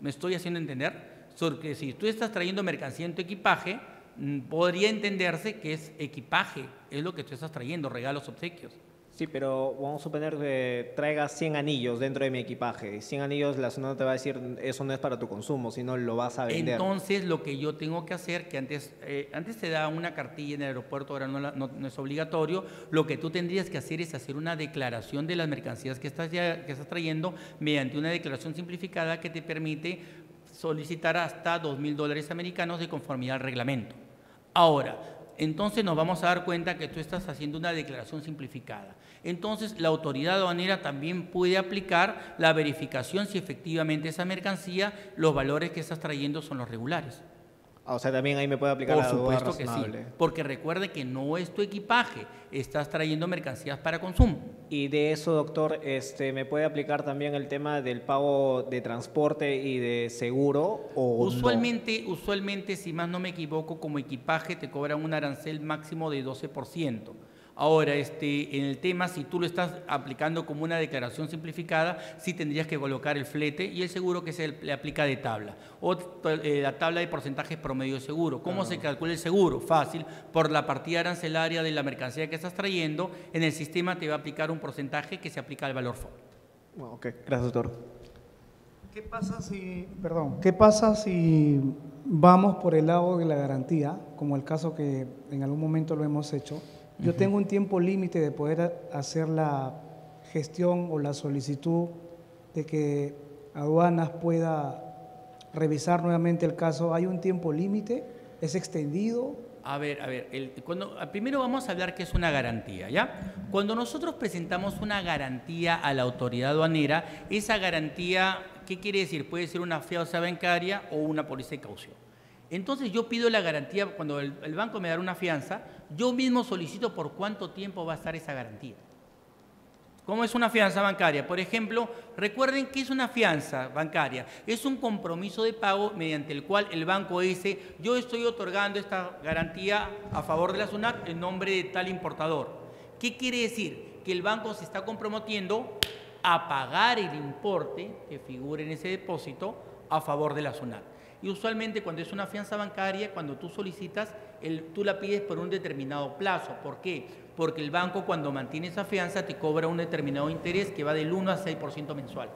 ¿Me estoy haciendo entender? Porque si tú estás trayendo mercancía en tu equipaje, podría entenderse que es equipaje, es lo que tú estás trayendo, regalos, obsequios. Sí, pero vamos a suponer que traiga 100 anillos dentro de mi equipaje. 100 anillos, la zona te va a decir, eso no es para tu consumo, sino lo vas a vender. Entonces, lo que yo tengo que hacer, que antes, eh, antes te da una cartilla en el aeropuerto, ahora no, no, es obligatorio, lo que tú tendrías que hacer es hacer una declaración de las mercancías que estás, que estás trayendo mediante una declaración simplificada que te permite solicitar hasta dos mil dólares americanos de conformidad al reglamento. Ahora, entonces nos vamos a dar cuenta que tú estás haciendo una declaración simplificada. Entonces, la autoridad aduanera también puede aplicar la verificación si efectivamente esa mercancía, los valores que estás trayendo son los regulares. O sea, también ahí me puede aplicar Por supuesto que sí, porque recuerde que no es tu equipaje, estás trayendo mercancías para consumo. Y de eso, doctor, este, ¿me puede aplicar también el tema del pago de transporte y de seguro? O usualmente, usualmente, si más no me equivoco, como equipaje te cobran un arancel máximo de 12%. Ahora, este, en el tema, si tú lo estás aplicando como una declaración simplificada, sí tendrías que colocar el flete y el seguro que se le aplica de tabla. O eh, la tabla de porcentajes promedio de seguro. ¿Cómo se calcula el seguro? Fácil. Por la partida arancelaria de la mercancía que estás trayendo, en el sistema te va a aplicar un porcentaje que se aplica al valor FOB. ok, gracias, doctor. ¿Qué pasa si, perdón, qué pasa si vamos por el lado de la garantía, como el caso que en algún momento lo hemos hecho? Yo tengo un tiempo límite de poder hacer la gestión o la solicitud de que aduanas pueda revisar nuevamente el caso. ¿Hay un tiempo límite? ¿Es extendido? A ver, a ver, cuando, primero vamos a hablar qué es una garantía, ¿ya? Cuando nosotros presentamos una garantía a la autoridad aduanera, esa garantía, ¿qué quiere decir? Puede ser una fianza bancaria o una póliza de caución. Entonces yo pido la garantía, cuando el, banco me da una fianza, yo mismo solicito por cuánto tiempo va a estar esa garantía. ¿Cómo es una fianza bancaria? Por ejemplo, recuerden que es una fianza bancaria. Es un compromiso de pago mediante el cual el banco dice, yo estoy otorgando esta garantía a favor de la SUNAT en nombre de tal importador. ¿Qué quiere decir? Que el banco se está comprometiendo a pagar el importe que figure en ese depósito a favor de la SUNAT. Y usualmente cuando es una fianza bancaria, cuando tú solicitas, tú la pides por un determinado plazo. ¿Por qué? Porque el banco cuando mantiene esa fianza te cobra un determinado interés que va del 1 a 6% mensual.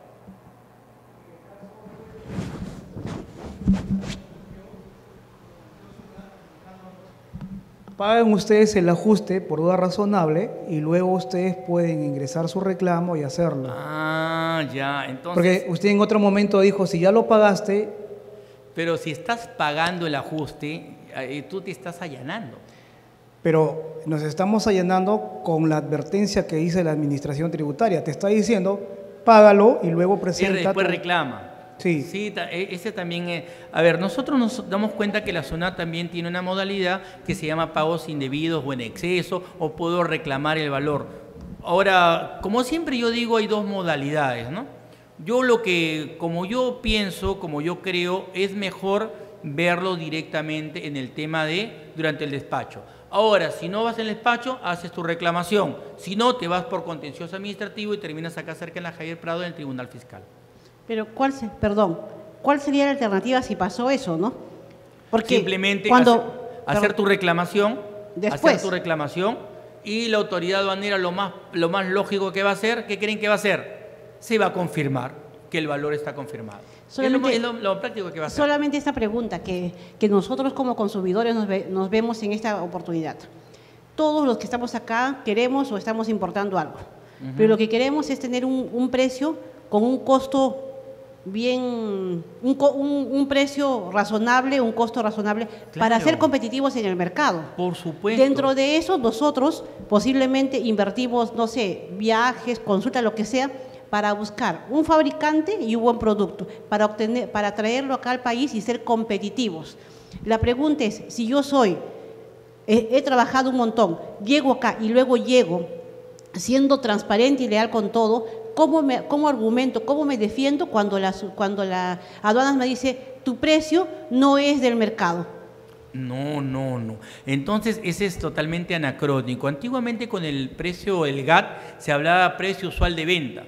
Pagan ustedes el ajuste por duda razonable y luego ustedes pueden ingresar su reclamo y hacerlo. Ah, ya, entonces. Porque usted en otro momento dijo, si ya lo pagaste, pero si estás pagando el ajuste, eh, tú te estás allanando. Pero nos estamos allanando con la advertencia que dice la administración tributaria. Te está diciendo, págalo y luego presenta. Y después reclama. Sí. Sí, e, ese también es. A ver, nosotros nos damos cuenta que la zona también tiene una modalidad que se llama pagos indebidos o en exceso, o puedo reclamar el valor. Ahora, como siempre yo digo, hay dos modalidades, ¿no? Yo lo que, como yo pienso, como yo creo, es mejor verlo directamente en el tema de durante el despacho. Ahora, si no vas en el despacho, haces tu reclamación. Si no, te vas por contencioso administrativo y terminas acá cerca en la Javier Prado en el Tribunal Fiscal. Pero, ¿cuál, se- perdón, ¿cuál sería la alternativa si pasó eso, no? Porque Simplemente cuando, hacer, hacer tu reclamación, Después. hacer tu reclamación y la autoridad aduanera lo más, lo más lógico que va a hacer, ¿qué creen que va a hacer? Se va a confirmar que el valor está confirmado. Solamente- es lo, es lo- lo práctico que va a hacer. Solamente esta pregunta que, que nosotros como consumidores nos, ve- nos vemos en esta oportunidad. Todos los que estamos acá queremos o estamos importando algo, pero lo que queremos es tener un, un precio con un costo bien, un, un- un precio razonable, un costo razonable para Claro. ser competitivos en el mercado. Por supuesto. Dentro de eso, nosotros posiblemente invertimos, no sé, viajes, consultas, lo que sea, para buscar un fabricante y un buen producto, para, obtener, para traerlo acá al país y ser competitivos. La pregunta es, si yo soy, he, trabajado un montón, llego acá y luego llego siendo transparente y leal con todo, ¿cómo, me, cómo argumento, cómo me defiendo cuando la, su- cuando la aduanas me dice, tu precio no es del mercado? No, no, no. Entonces, ese es totalmente anacrónico. Antiguamente con el precio, el GAT, se hablaba precio usual de venta.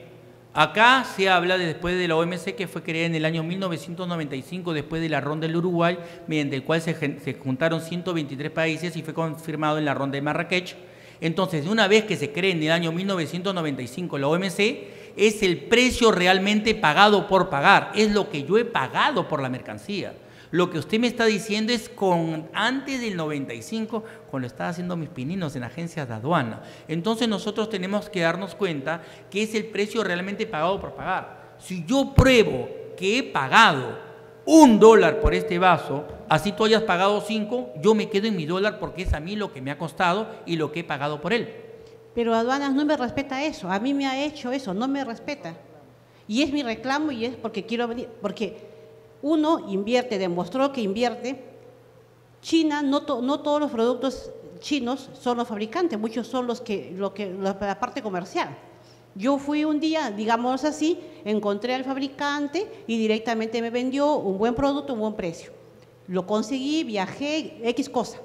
Acá se habla de después de la OMC que fue creada en el año 1995 después de la ronda del Uruguay, mediante el cual se, se juntaron 123 países y fue confirmado en la ronda de Marrakech. Entonces, de una vez que se cree en el año 1995 la OMC, es el precio realmente pagado por pagar, es lo que yo he pagado por la mercancía. Lo que usted me está diciendo es con antes del 95, cuando estaba haciendo mis pininos en agencias de aduana. Entonces nosotros tenemos que darnos cuenta que es el precio realmente pagado por pagar. Si yo pruebo que he pagado un dólar por este vaso, así tú hayas pagado cinco, yo me quedo en mi dólar porque es a mí lo que me ha costado y lo que he pagado por él. Pero aduanas no me respeta eso, a mí me ha hecho eso, no me respeta. Y es mi reclamo y es porque quiero venir, porque uno invierte, demostró que invierte. China, no, to- todos los productos chinos son los fabricantes, muchos son los que, lo que, la, la parte comercial. Yo fui un día, digamos así, encontré al fabricante y directamente me vendió un buen producto, un buen precio. Lo conseguí, viajé, X cosa.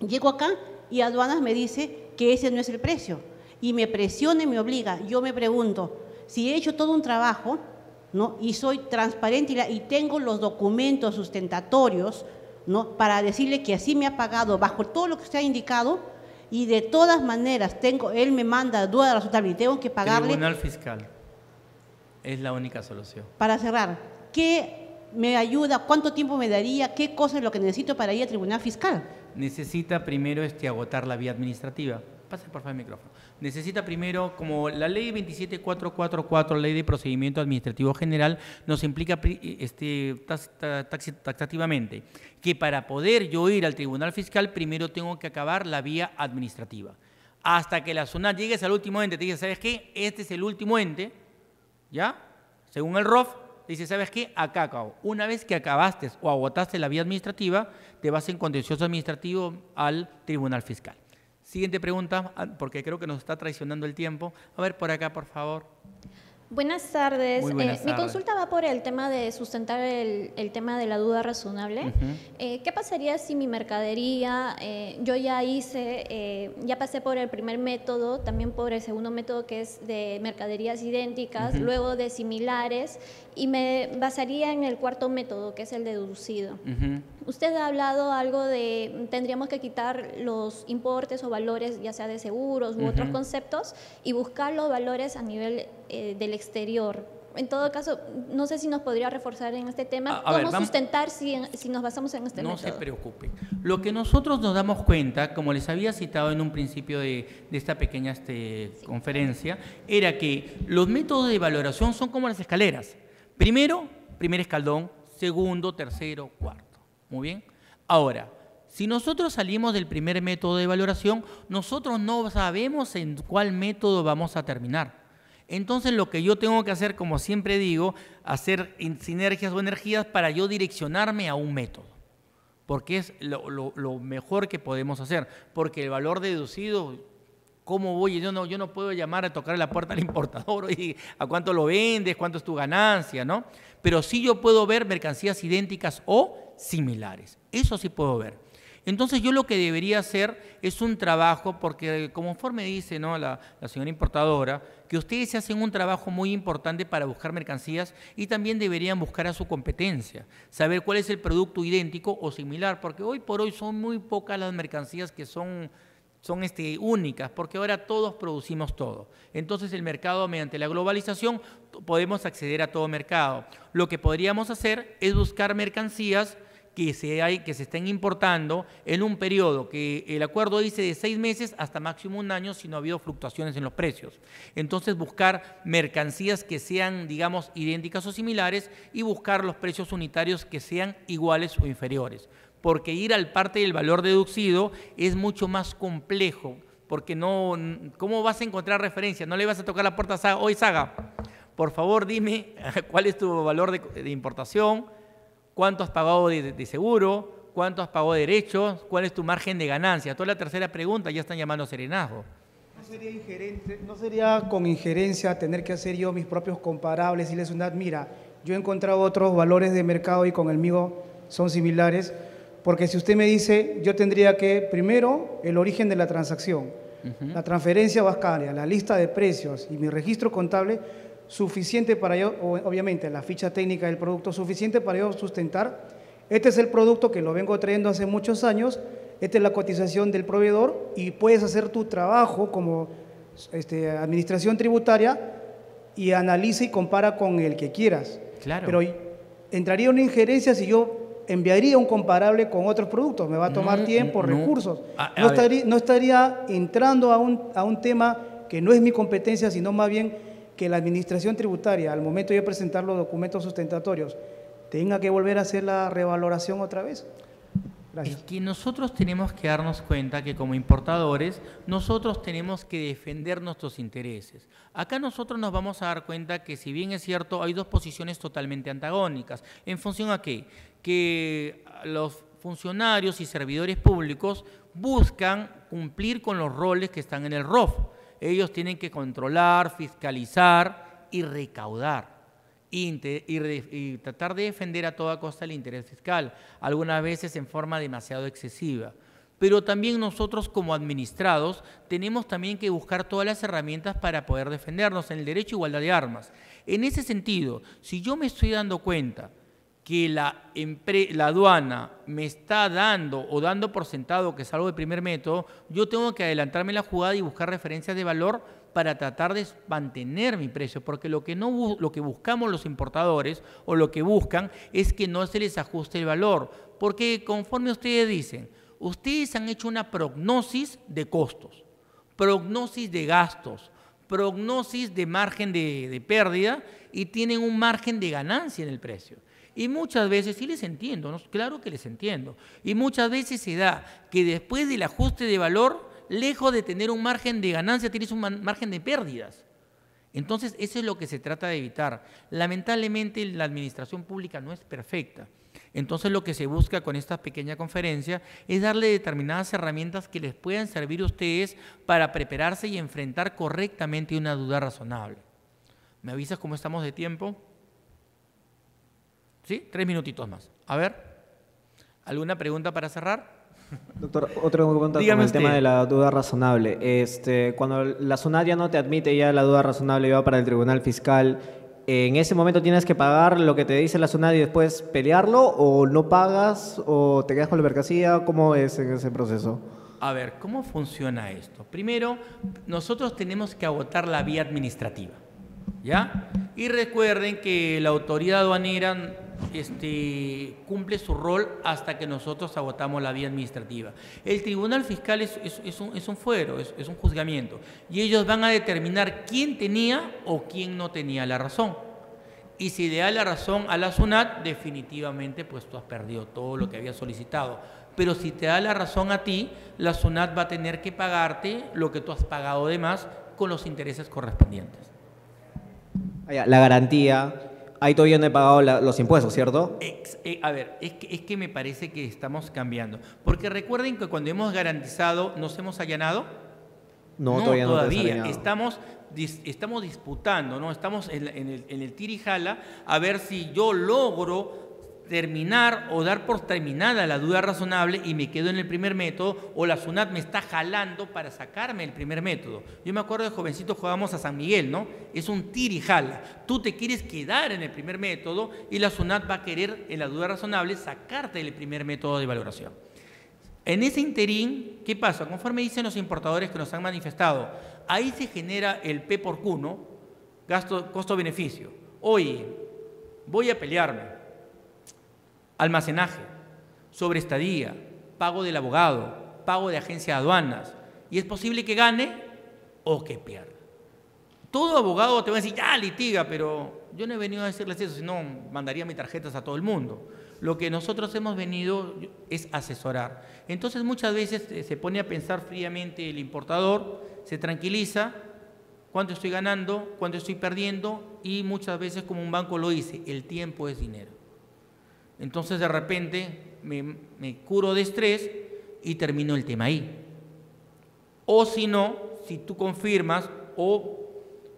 Llego acá y aduanas me dice que ese no es el precio. Y me presiona y me obliga. Yo me pregunto, si he hecho todo un trabajo, ¿no? Y soy transparente y, la- y tengo los documentos sustentatorios, ¿no? Para decirle que así me ha pagado bajo todo lo que usted ha indicado y de todas maneras tengo, él me manda duda razonable y tengo que pagarle Tribunal Fiscal. Es la única solución. para cerrar. ¿Qué me ayuda? ¿Cuánto tiempo me daría? ¿Qué cosa es lo que necesito para ir al tribunal fiscal? necesita primero este, agotar la vía administrativa. Pase por favor el micrófono. Necesita primero, como la ley 27444, ley de procedimiento administrativo general, nos implica este, taxativamente que para poder yo ir al tribunal fiscal, primero tengo que acabar la vía administrativa. Hasta que la SUNAT llegues al último ente, te dice, ¿sabes qué? Este es el último ente, ¿ya? Según el ROF, dice, ¿sabes qué? Acá acabo. Una vez que acabaste o agotaste la vía administrativa, te vas en contencioso administrativo al tribunal fiscal. Siguiente pregunta, ah, porque creo que nos está traicionando el tiempo. A ver, por acá, por favor. Buenas tardes. Muy buenas Eh, Mi tardes. consulta va por el tema de sustentar el, el tema de la duda razonable. Eh, ¿Qué pasaría si mi mercadería, eh, yo ya hice, eh, ya pasé por el primer método, también por el segundo método que es de mercaderías idénticas, luego de similares, y me basaría en el cuarto método, que es el deducido? Ujú. Usted ha hablado algo de tendríamos que quitar los importes o valores, ya sea de seguros u otros conceptos, y buscar los valores a nivel eh, del exterior. En todo caso, no sé si nos podría reforzar en este tema, A- a ver, cómo vamos- sustentar si, si nos basamos en este No se método. preocupen. Lo que nosotros nos damos cuenta, como les había citado en un principio de, de esta pequeña este, conferencia, era que los métodos de valoración son como las escaleras. Primero, primer escalón, segundo, tercero, cuarto. Muy bien. Ahora, si nosotros salimos del primer método de valoración, nosotros no sabemos en cuál método vamos a terminar. Entonces lo que yo tengo que hacer, como siempre digo, hacer in- sinergias o energías para yo direccionarme a un método. Porque es lo mejor que podemos hacer. Porque el valor deducido, ¿cómo voy? Yo no, yo no puedo llamar a tocar la puerta al importador y a cuánto lo vendes, cuánto es tu ganancia, ¿no? Pero sí yo puedo ver mercancías idénticas o similares. Eso sí puedo ver. Entonces yo lo que debería hacer es un trabajo, porque conforme dice ¿no? la, la señora importadora, que ustedes hacen un trabajo muy importante para buscar mercancías y también deberían buscar a su competencia, saber cuál es el producto idéntico o similar, porque hoy por hoy son muy pocas las mercancías que son son este, únicas, porque ahora todos producimos todo. Entonces el mercado, mediante la globalización, podemos acceder a todo mercado. Lo que podríamos hacer es buscar mercancías que se, hay, que se estén importando en un periodo que el acuerdo dice de seis meses hasta máximo un año si no ha habido fluctuaciones en los precios. Entonces buscar mercancías que sean, digamos, idénticas o similares y buscar los precios unitarios que sean iguales o inferiores. Porque ir al parte del valor deducido es mucho más complejo, porque no, ¿cómo vas a encontrar referencia? No le vas a tocar la puerta a Saga, hoy Saga, por favor dime cuál es tu valor de, de importación, cuánto has pagado de, seguro, cuánto has pagado de derechos, cuál es tu margen de ganancia. Toda la tercera pregunta ya están llamando serenazgo. ¿No sería, ingerente, ¿No sería con injerencia tener que hacer yo mis propios comparables y les una, mira, yo he encontrado otros valores de mercado y con el mío son similares? Porque si usted me dice, yo tendría que, primero, el origen de la transacción, la transferencia bancaria, la lista de precios y mi registro contable, suficiente para yo, obviamente la ficha técnica del producto, suficiente para yo sustentar, este es el producto que lo vengo trayendo hace muchos años, esta es la cotización del proveedor y puedes hacer tu trabajo como este, administración tributaria y analiza y compara con el que quieras. Claro. Pero entraría una injerencia si yo enviaría un comparable con otros productos, me va a tomar tiempo, recursos. no, estaría, no, estaría, entrando a un, a un tema que no es mi competencia, sino más bien que la administración tributaria, al momento de presentar los documentos sustentatorios, tenga que volver a hacer la revaloración otra vez? Gracias. Es que nosotros tenemos que darnos cuenta que como importadores, nosotros tenemos que defender nuestros intereses. Acá nosotros nos vamos a dar cuenta que si bien es cierto, hay dos posiciones totalmente antagónicas. ¿En función a qué? Que los funcionarios y servidores públicos buscan cumplir con los roles que están en el ROF ellos tienen que controlar, fiscalizar y recaudar. Y, tratar de defender a toda costa el interés fiscal, algunas veces en forma demasiado excesiva. Pero también nosotros como administrados tenemos también que buscar todas las herramientas para poder defendernos en el derecho a igualdad de armas. En ese sentido, si yo me estoy dando cuenta que la, la, aduana me está dando o dando por sentado que es algo de primer método, yo tengo que adelantarme la jugada y buscar referencias de valor para tratar de mantener mi precio, porque lo que, no, lo que buscamos los importadores o lo que buscan es que no se les ajuste el valor, porque conforme ustedes dicen, ustedes han hecho una prognosis de costos, prognosis de gastos, prognosis de margen de, de pérdida y tienen un margen de ganancia en el precio. Y muchas veces, sí les entiendo, claro que les entiendo, y muchas veces se da que después del ajuste de valor, lejos de tener un margen de ganancia, tienes un margen de pérdidas. Entonces, eso es lo que se trata de evitar. Lamentablemente, la administración pública no es perfecta. Entonces, lo que se busca con esta pequeña conferencia es darle determinadas herramientas que les puedan servir a ustedes para prepararse y enfrentar correctamente una duda razonable. ¿Me avisas cómo estamos de tiempo? ¿Sí? Tres minutitos más. A ver, ¿alguna pregunta para cerrar? Doctor, otra pregunta con el tema de la duda razonable. Este, cuando la SUNAT ya no te admite ya la duda razonable y va para el Tribunal Fiscal, ¿en ese momento tienes que pagar lo que te dice la SUNAT y después pelearlo o no pagas o te quedas con la mercancía? ¿Cómo es en ese proceso? A ver, ¿cómo funciona esto? Primero, nosotros tenemos que agotar la vía administrativa. ¿Ya? Y recuerden que la autoridad aduanera este, cumple su rol hasta que nosotros agotamos la vía administrativa. El tribunal fiscal es, un, fuero, es, un juzgamiento, y ellos van a determinar quién tenía o quién no tenía la razón. Y si le da la razón a la SUNAT, definitivamente pues tú has perdido todo lo que había solicitado. Pero si te da la razón a ti, la SUNAT va a tener que pagarte lo que tú has pagado de más con los intereses correspondientes. La garantía, ahí todavía no he pagado los impuestos, ¿cierto? Eh, a ver, es que, es que me parece que estamos cambiando. Porque recuerden que cuando hemos garantizado, ¿nos hemos allanado? No, todavía no. Todavía. Estamos, estamos disputando, ¿no? Estamos en, el, en el tirijala a ver si yo logro terminar o dar por terminada la duda razonable y me quedo en el primer método o la SUNAT me está jalando para sacarme el primer método. Yo me acuerdo de jovencitos jugábamos a San Miguel, ¿no? Es un tir y jala. Tú te quieres quedar en el primer método y la SUNAT va a querer en la duda razonable sacarte del primer método de valoración. En ese interín, ¿qué pasa? Conforme dicen los importadores que nos han manifestado, ahí se genera el P por Q. Gasto, costo-beneficio. Oye, voy a pelearme almacenaje, sobre estadía, pago del abogado, pago de agencia de aduanas. Y es posible que gane o que pierda. Todo abogado te va a decir, ya litiga, pero yo no he venido a decirles eso, sino mandaría mis tarjetas a todo el mundo. Lo que nosotros hemos venido es asesorar. Entonces muchas veces eh, se pone a pensar fríamente el importador, se tranquiliza, cuánto estoy ganando, cuánto estoy perdiendo y muchas veces como un banco lo dice, el tiempo es dinero. Entonces de repente me, curo de estrés y termino el tema ahí. O si no, si tú confirmas o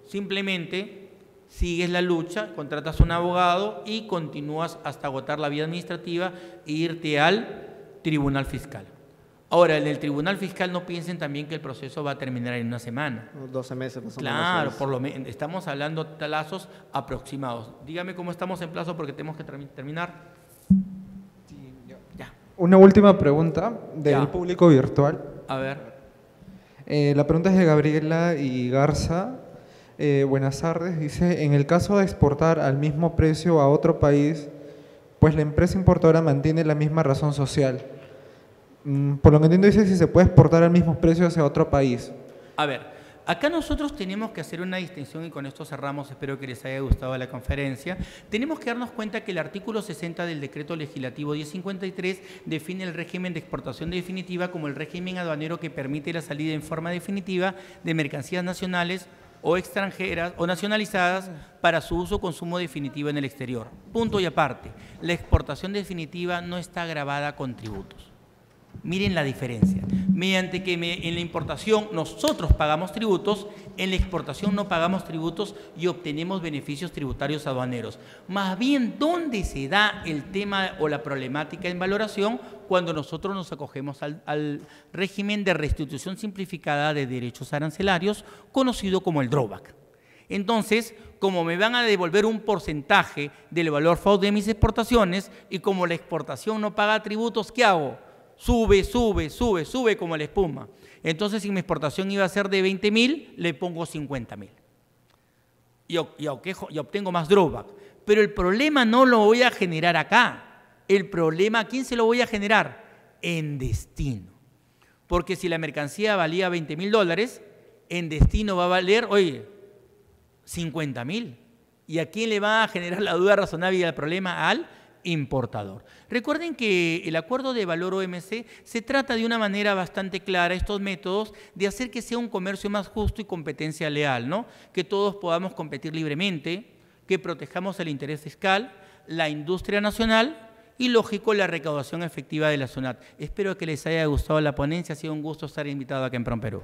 simplemente sigues la lucha, contratas a un abogado y continúas hasta agotar la vía administrativa e irte al tribunal fiscal. Ahora, en el tribunal fiscal no piensen también que el proceso va a terminar en una semana. 12 meses. Más claro, por lo menos estamos hablando de plazos aproximados. Dígame cómo estamos en plazo porque tenemos que terminar. Una última pregunta del público virtual. A ver. Eh, la pregunta es de Gabriela y Garza. Eh, buenas tardes. Dice, en el caso de exportar al mismo precio a otro país, pues la empresa importadora mantiene la misma razón social. Mm, por lo que entiendo dice si se puede exportar al mismo precio hacia otro país. A ver, Acá nosotros tenemos que hacer una distinción y con esto cerramos, espero que les haya gustado la conferencia. Tenemos que darnos cuenta que el artículo 60 del decreto legislativo 1053 define el régimen de exportación definitiva como el régimen aduanero que permite la salida en forma definitiva de mercancías nacionales o extranjeras o nacionalizadas para su uso o consumo definitivo en el exterior. Punto y aparte, la exportación definitiva no está grabada con tributos. Miren la diferencia. Mediante que en la importación nosotros pagamos tributos, en la exportación no pagamos tributos y obtenemos beneficios tributarios aduaneros. Más bien, ¿dónde se da el tema o la problemática en valoración? Cuando nosotros nos acogemos al, régimen de restitución simplificada de derechos arancelarios, conocido como el drawback. Entonces, como me van a devolver un porcentaje del valor FAUD de mis exportaciones y como la exportación no paga tributos, ¿qué hago? Sube, sube, sube, sube como la espuma. Entonces, si mi exportación iba a ser de 20 mil, le pongo 50 mil. Y, obtengo más drawback. Pero el problema no lo voy a generar acá. El problema, ¿a quién se lo voy a generar? En destino. Porque si la mercancía valía 20 mil dólares, en destino va a valer, oye, 50 mil. ¿Y a quién le va a generar la duda razonable y el problema? Al importador. Recuerden que el acuerdo de valor OMC se trata de una manera bastante clara, estos métodos, de hacer que sea un comercio más justo y competencia leal, ¿no? que todos podamos competir libremente, que protejamos el interés fiscal, la industria nacional y, lógico, la recaudación efectiva de la SUNAT. Espero que les haya gustado la ponencia, ha sido un gusto estar invitado aquí en Perú.